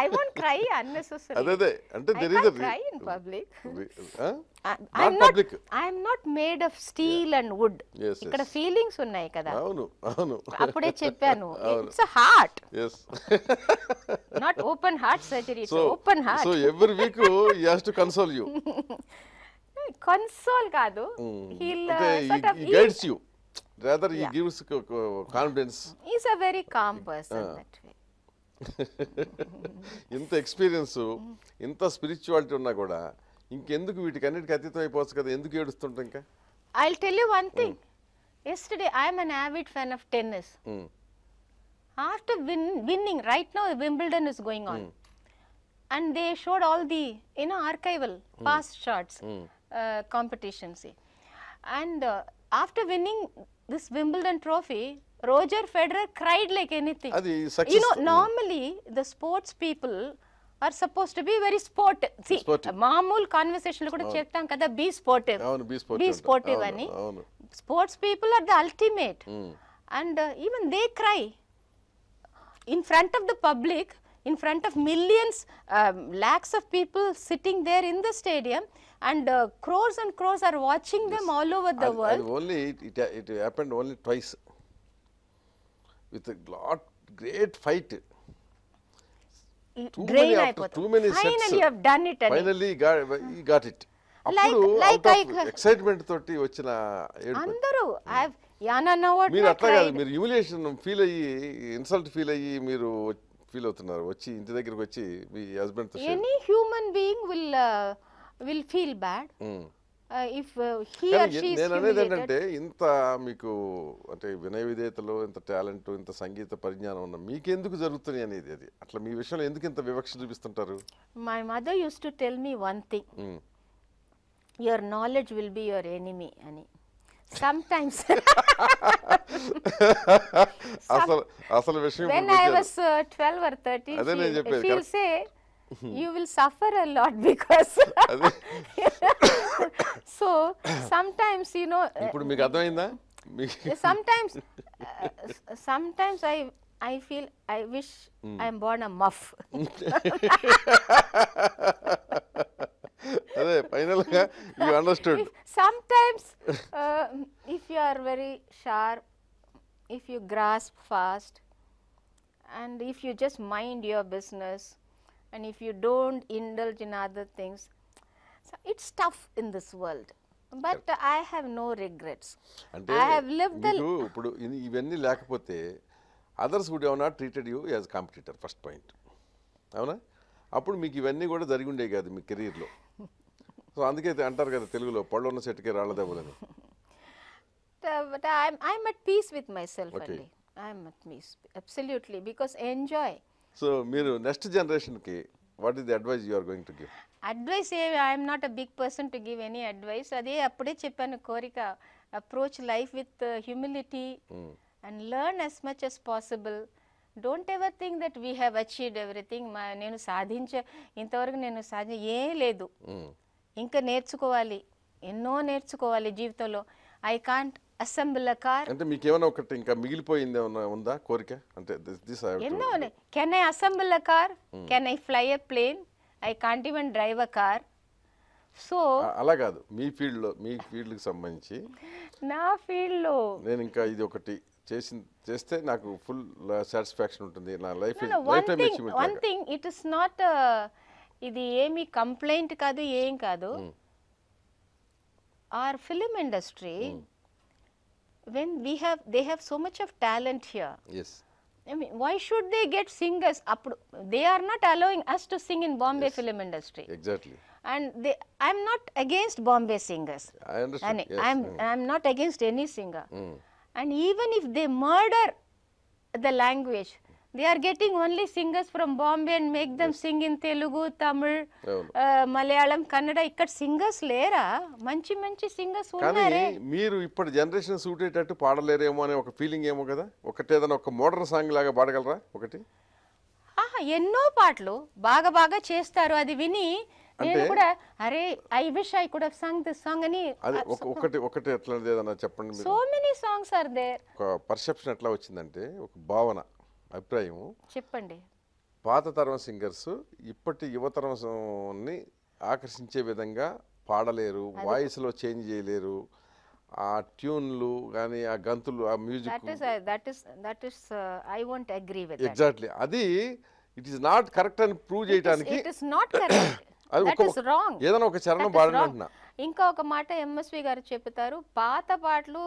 Speaker 2: ఐ వోంట్ క్రై అన్నెసెసరీ
Speaker 1: అదే అదే. అంటే there
Speaker 2: is in public. Not I'm
Speaker 1: not
Speaker 2: public I'm not made of steel and
Speaker 1: wood
Speaker 2: ఇక్కడ. ఫీలింగ్స్ ఉన్నాయి కదా.
Speaker 1: అవును అవును.
Speaker 2: అప్పుడే చెప్పాను. It's heart
Speaker 1: yes
Speaker 2: not open heart surgery
Speaker 1: so
Speaker 2: open
Speaker 1: so
Speaker 2: heart
Speaker 1: every week you has to console you
Speaker 2: console కాదు
Speaker 1: of guides you rather he gives confidence
Speaker 2: is a very calm person
Speaker 1: Ah.
Speaker 2: That way
Speaker 1: ఇంత ఎక్స్పీరియన్స్ ఇంత స్పిరిచువాలిటీ ఉన్నా కూడా ఇంకెందుకు వీటికన్నిటికి అతీతం అయిపోవచ్చు కదా ఎందుకు ఏడుస్తుంటా ఇంకా
Speaker 2: one thing. Yesterday, I am an avid fan of tennis.
Speaker 1: Mm.
Speaker 2: After win, winning, right now Wimbledon is going on, and they showed all the you know archival past shots uh, competitions. see. And uh, after winning this Wimbledon trophy, Roger Federer cried like anything.
Speaker 1: అది
Speaker 2: you
Speaker 1: success
Speaker 2: know, normally the sports people are supposed to be very sport. See,
Speaker 1: Sportive.
Speaker 2: మామూలు కాన్వర్సేషన్ కూడా చెప్తాం కదా బీ స్పోర్టివ్
Speaker 1: అవును బీ స్పోర్ట్
Speaker 2: బీ స్పోర్టివ్ అని
Speaker 1: అవును
Speaker 2: sports people are the ultimate and even they cry in front of the public in front of millions lakhs of people sitting there in the stadium And uh, crores and crores are watching them all over the world.
Speaker 1: Only it it happened only twice with lot great fight too
Speaker 2: drain
Speaker 1: many after too many
Speaker 2: final
Speaker 1: sets.
Speaker 2: You have done it అని
Speaker 1: ఫైనల్లీ ఈ గాట్ ఇట్ అప్పుడు
Speaker 2: like I-
Speaker 1: ఎక్సైట్మెంట్ తోటి వచ్చిన
Speaker 2: అందరూ
Speaker 1: మీరు అట్లా కాదు మీరు హ్యూమిలియేషన్ ఫీల్ అయ్యి ఇన్సల్ట్ ఫీల్ అయ్యి మీరు ఫీల్ అవుతున్నారు. వచ్చి ఇంటి దగ్గరికి వచ్చి మీ
Speaker 2: husband any human being will will feel bad if or
Speaker 1: నేను అనేది ఏంటంటే ఇంత మీకు అంటే వినయ విధేయతలో ఇంత టాలెంట్ ఇంత సంగీత పరిజ్ఞానం ఉన్న మీకెందుకు జరుగుతున్నాయి అనేది అది? అట్లా మీ విషయంలో ఎందుకు ఇంత వివక్ష చూపిస్తుంటారు?
Speaker 2: My mother used to tell me one
Speaker 1: thing.
Speaker 2: Your knowledge will be your enemy అని సమ్ టైమ్స్
Speaker 1: అసలు అసలు విషయం వచ్చేది.
Speaker 2: was uh, 12 or 13,
Speaker 1: అదే నేను
Speaker 2: she,
Speaker 1: చెప్పేది,
Speaker 2: you will suffer a lot because.
Speaker 1: అదే
Speaker 2: so sometimes, you know, uh,
Speaker 1: ఇప్పుడు మీకు అర్థమైందా మీకు
Speaker 2: sometimes, uh, s- sometimes I, I feel I wish I'm born a muff.
Speaker 1: అదే ఫైనల్గా you understood
Speaker 2: sometimes, uh, if you are very sharp, if you grasp fast, and if you just mind your business, and if you don't indulge in other things, so it's tough in this world. But I have no regrets.
Speaker 1: అంటే
Speaker 2: I have lived a
Speaker 1: మీకు ఇప్పుడు ఇది- ఇవన్నీ లేకపోతే others would have not treated you as competitor first point అవునా అప్పుడు మీకు ఇవన్నీ కూడా జరిగి ఉండేవి కాదు మీ కెరీర్లో సో అందుకే ఇది అంటారు కదా తెలుగులో పళ్ళు ఉన్న చెట్టుకే రాళ్ళ దెబ్బలని
Speaker 2: Uh, but I'm, I'm at peace with myself
Speaker 1: Okay.
Speaker 2: only. I'm at peace, absolutely, because enjoy.
Speaker 1: So మీరు నెక్స్ట్ జనరేషన్కి what is the advise you are going to give
Speaker 2: advice A I'm not a big person to give any advice అదే అప్పుడే చెప్పాను కోరిక approach life with humility and learn as much as possible don't ever think that we have achieved everything మా నేను సాధించ ఇంతవరకు నేను సాధి ఏం లేదు. ఇంకా నేర్చుకోవాలి ఎన్నో నేర్చుకోవాలి జీవితంలో. ఐ కాంట్ అసెంబుల్ కార్
Speaker 1: అంటే మీకు ఏమైనా ఒకటి ఇంకా మిగిలిపోయింది ఉందా కోరిక? అంటే దిస్
Speaker 2: ఎన్నో can I assemble a car can I fly a plane I can't even drive a car so
Speaker 1: అలా కాదు. మీ ఫీల్డ్లో మీ ఫీల్డ్కి సంబంధించి
Speaker 2: నా ఫీల్డ్లో.
Speaker 1: నేను ఇంకా ఇది ఒకటి చేసి చేస్తే నాకు ఫుల్ సాటిస్ఫాక్షన్ ఉంటుంది. నా life one
Speaker 2: thing
Speaker 1: achievement
Speaker 2: one thing it is not ఇది ఏమి కంప్లైంట్ కాదు ఏం కాదు. Our film industry when we have they have so much of talent here.
Speaker 1: Yes.
Speaker 2: I mean, why should they get singers? Up, they are not allowing us to sing in Bombay yes. film industry.
Speaker 1: Exactly.
Speaker 2: And they, I'm not against Bombay singers.
Speaker 1: I
Speaker 2: understand.
Speaker 1: Yes.
Speaker 2: I'm mm. I'm not against any singer. Mm. And even if they murder the language, they are getting only singers from Bombay and make them sing in Telugu, Tamil,
Speaker 1: అవును.
Speaker 2: uh, Malayalam, Kannada. ఇక్కడ సింగర్స్ లేరా? మంచి మంచి సింగర్స్ ఉన్నారే.
Speaker 1: మీరు ఇప్పుడు జనరేషన్ సూట్ అయ్యేటట్టు పాడలేరేమో అనే ఒక ఫీలింగ్ ఏమో కదా? ఒకటి ఏదైనా ఒక మోడర్న్ సాంగ్ లాగా పాడగలరా ఒకటి?
Speaker 2: ఆహా, ఎన్నో పాటలు బాగా బాగా చేస్తారు. అది విని నేను కూడా అరే I wish I could sung this song అని
Speaker 1: ఒకటి ఒకటి ఏదన్నా చెప్పండి
Speaker 2: so many songs are there
Speaker 1: ఒక పర్సెప్షన్ ఎట్లా వచ్చిందంటే ఒక భావన. అభిప్రాయం
Speaker 2: చెప్పండి.
Speaker 1: పాత తరం సింగర్స్ ఇప్పటి యువతరంని ఆకర్షించే విధంగా పాడలేరు వాయిస్లో చేంజ్ చేయలేరు. ఆ ట్యూన్లు కానీ ఆ గంతులు ఆ music
Speaker 2: that is that is that is I won't agree with
Speaker 1: exactly అది ఇట్ ఈస్ నాట్ కరెక్ట్ అని ప్రూవ్ చేయడానికి
Speaker 2: ఇట్ ఇస్ నాట్ కరెక్ట్
Speaker 1: అది
Speaker 2: దట్ ఇస్ రాంగ్
Speaker 1: ఏదైనా ఒక చరణం పాడండి అంటున్నా.
Speaker 2: ఇంకా ఒక మాట ఎంఎస్వి గారు చెప్తారు పాత పాటలు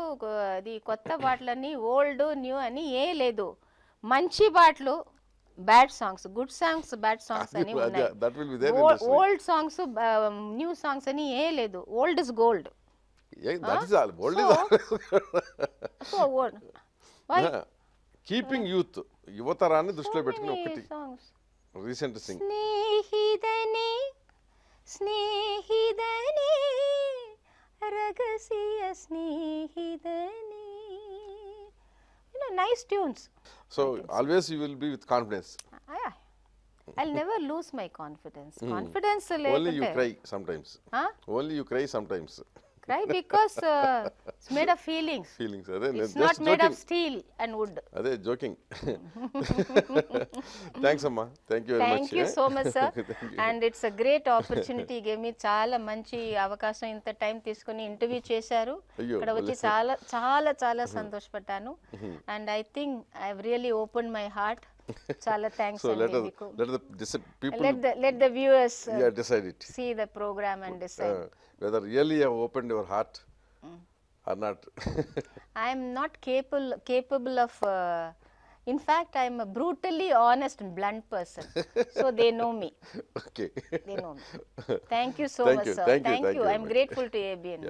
Speaker 2: అది కొత్త పాటలని ఓల్డ్ న్యూ అని ఏ లేదు. మంచి పాటలు bad songs good songs bad songs అని ఉన్నాయి. ఓల్డ్ సాంగ్స్ న్యూ సాంగ్స్ అని ఏ లేదు.
Speaker 1: Old
Speaker 2: is gold.
Speaker 1: Keeping youth <laughs> యువతరాన్ని దృష్టిలో పెట్టుకుని ఒకటి.
Speaker 2: సాంగ్స్
Speaker 1: రీసెంట్ సింగ్
Speaker 2: స్నేహిതనే స్నేహిതనే రగసియ స్నేహితనే. You know nice tunes
Speaker 1: so always you will be with confidence
Speaker 2: I, i'll never lose my confidence confidence
Speaker 1: you
Speaker 2: లేకుంటే
Speaker 1: cry sometimes
Speaker 2: Huh?
Speaker 1: Only you cry some
Speaker 2: cry because uh, it's made of feelings.
Speaker 1: Feelings అదే
Speaker 2: it's not
Speaker 1: just
Speaker 2: made of steel and wood.
Speaker 1: అదే జోకింగ్ థ్యాంక్స్ అమ్మా thank you very much
Speaker 2: thank you so much sir and it's a great opportunity gave me చాలా మంచి అవకాశం ఇంత టైం తీసుకుని ఇంటర్వ్యూ చేశారు ఇక్కడ వచ్చి చాలా చాలా చాలా సంతోషపడ్డాను and I think I really open my heart Chala, thanks.
Speaker 1: so let
Speaker 2: us, let
Speaker 1: the people let
Speaker 2: the let the viewers uh,
Speaker 1: yeah, decide it.
Speaker 2: See the program and uh, decide
Speaker 1: uh, whether really you have opened your heart mm. or not. <laughs>
Speaker 2: I am not capable capable of. Uh, in fact, I am a brutally honest and blunt person. so they know me. <laughs>
Speaker 1: Okay.
Speaker 2: They know me. <laughs> Thank you so
Speaker 1: thank
Speaker 2: much,
Speaker 1: you,
Speaker 2: sir.
Speaker 1: Thank, thank you. Thank you.
Speaker 2: I
Speaker 1: am
Speaker 2: grateful to ABN. Yeah.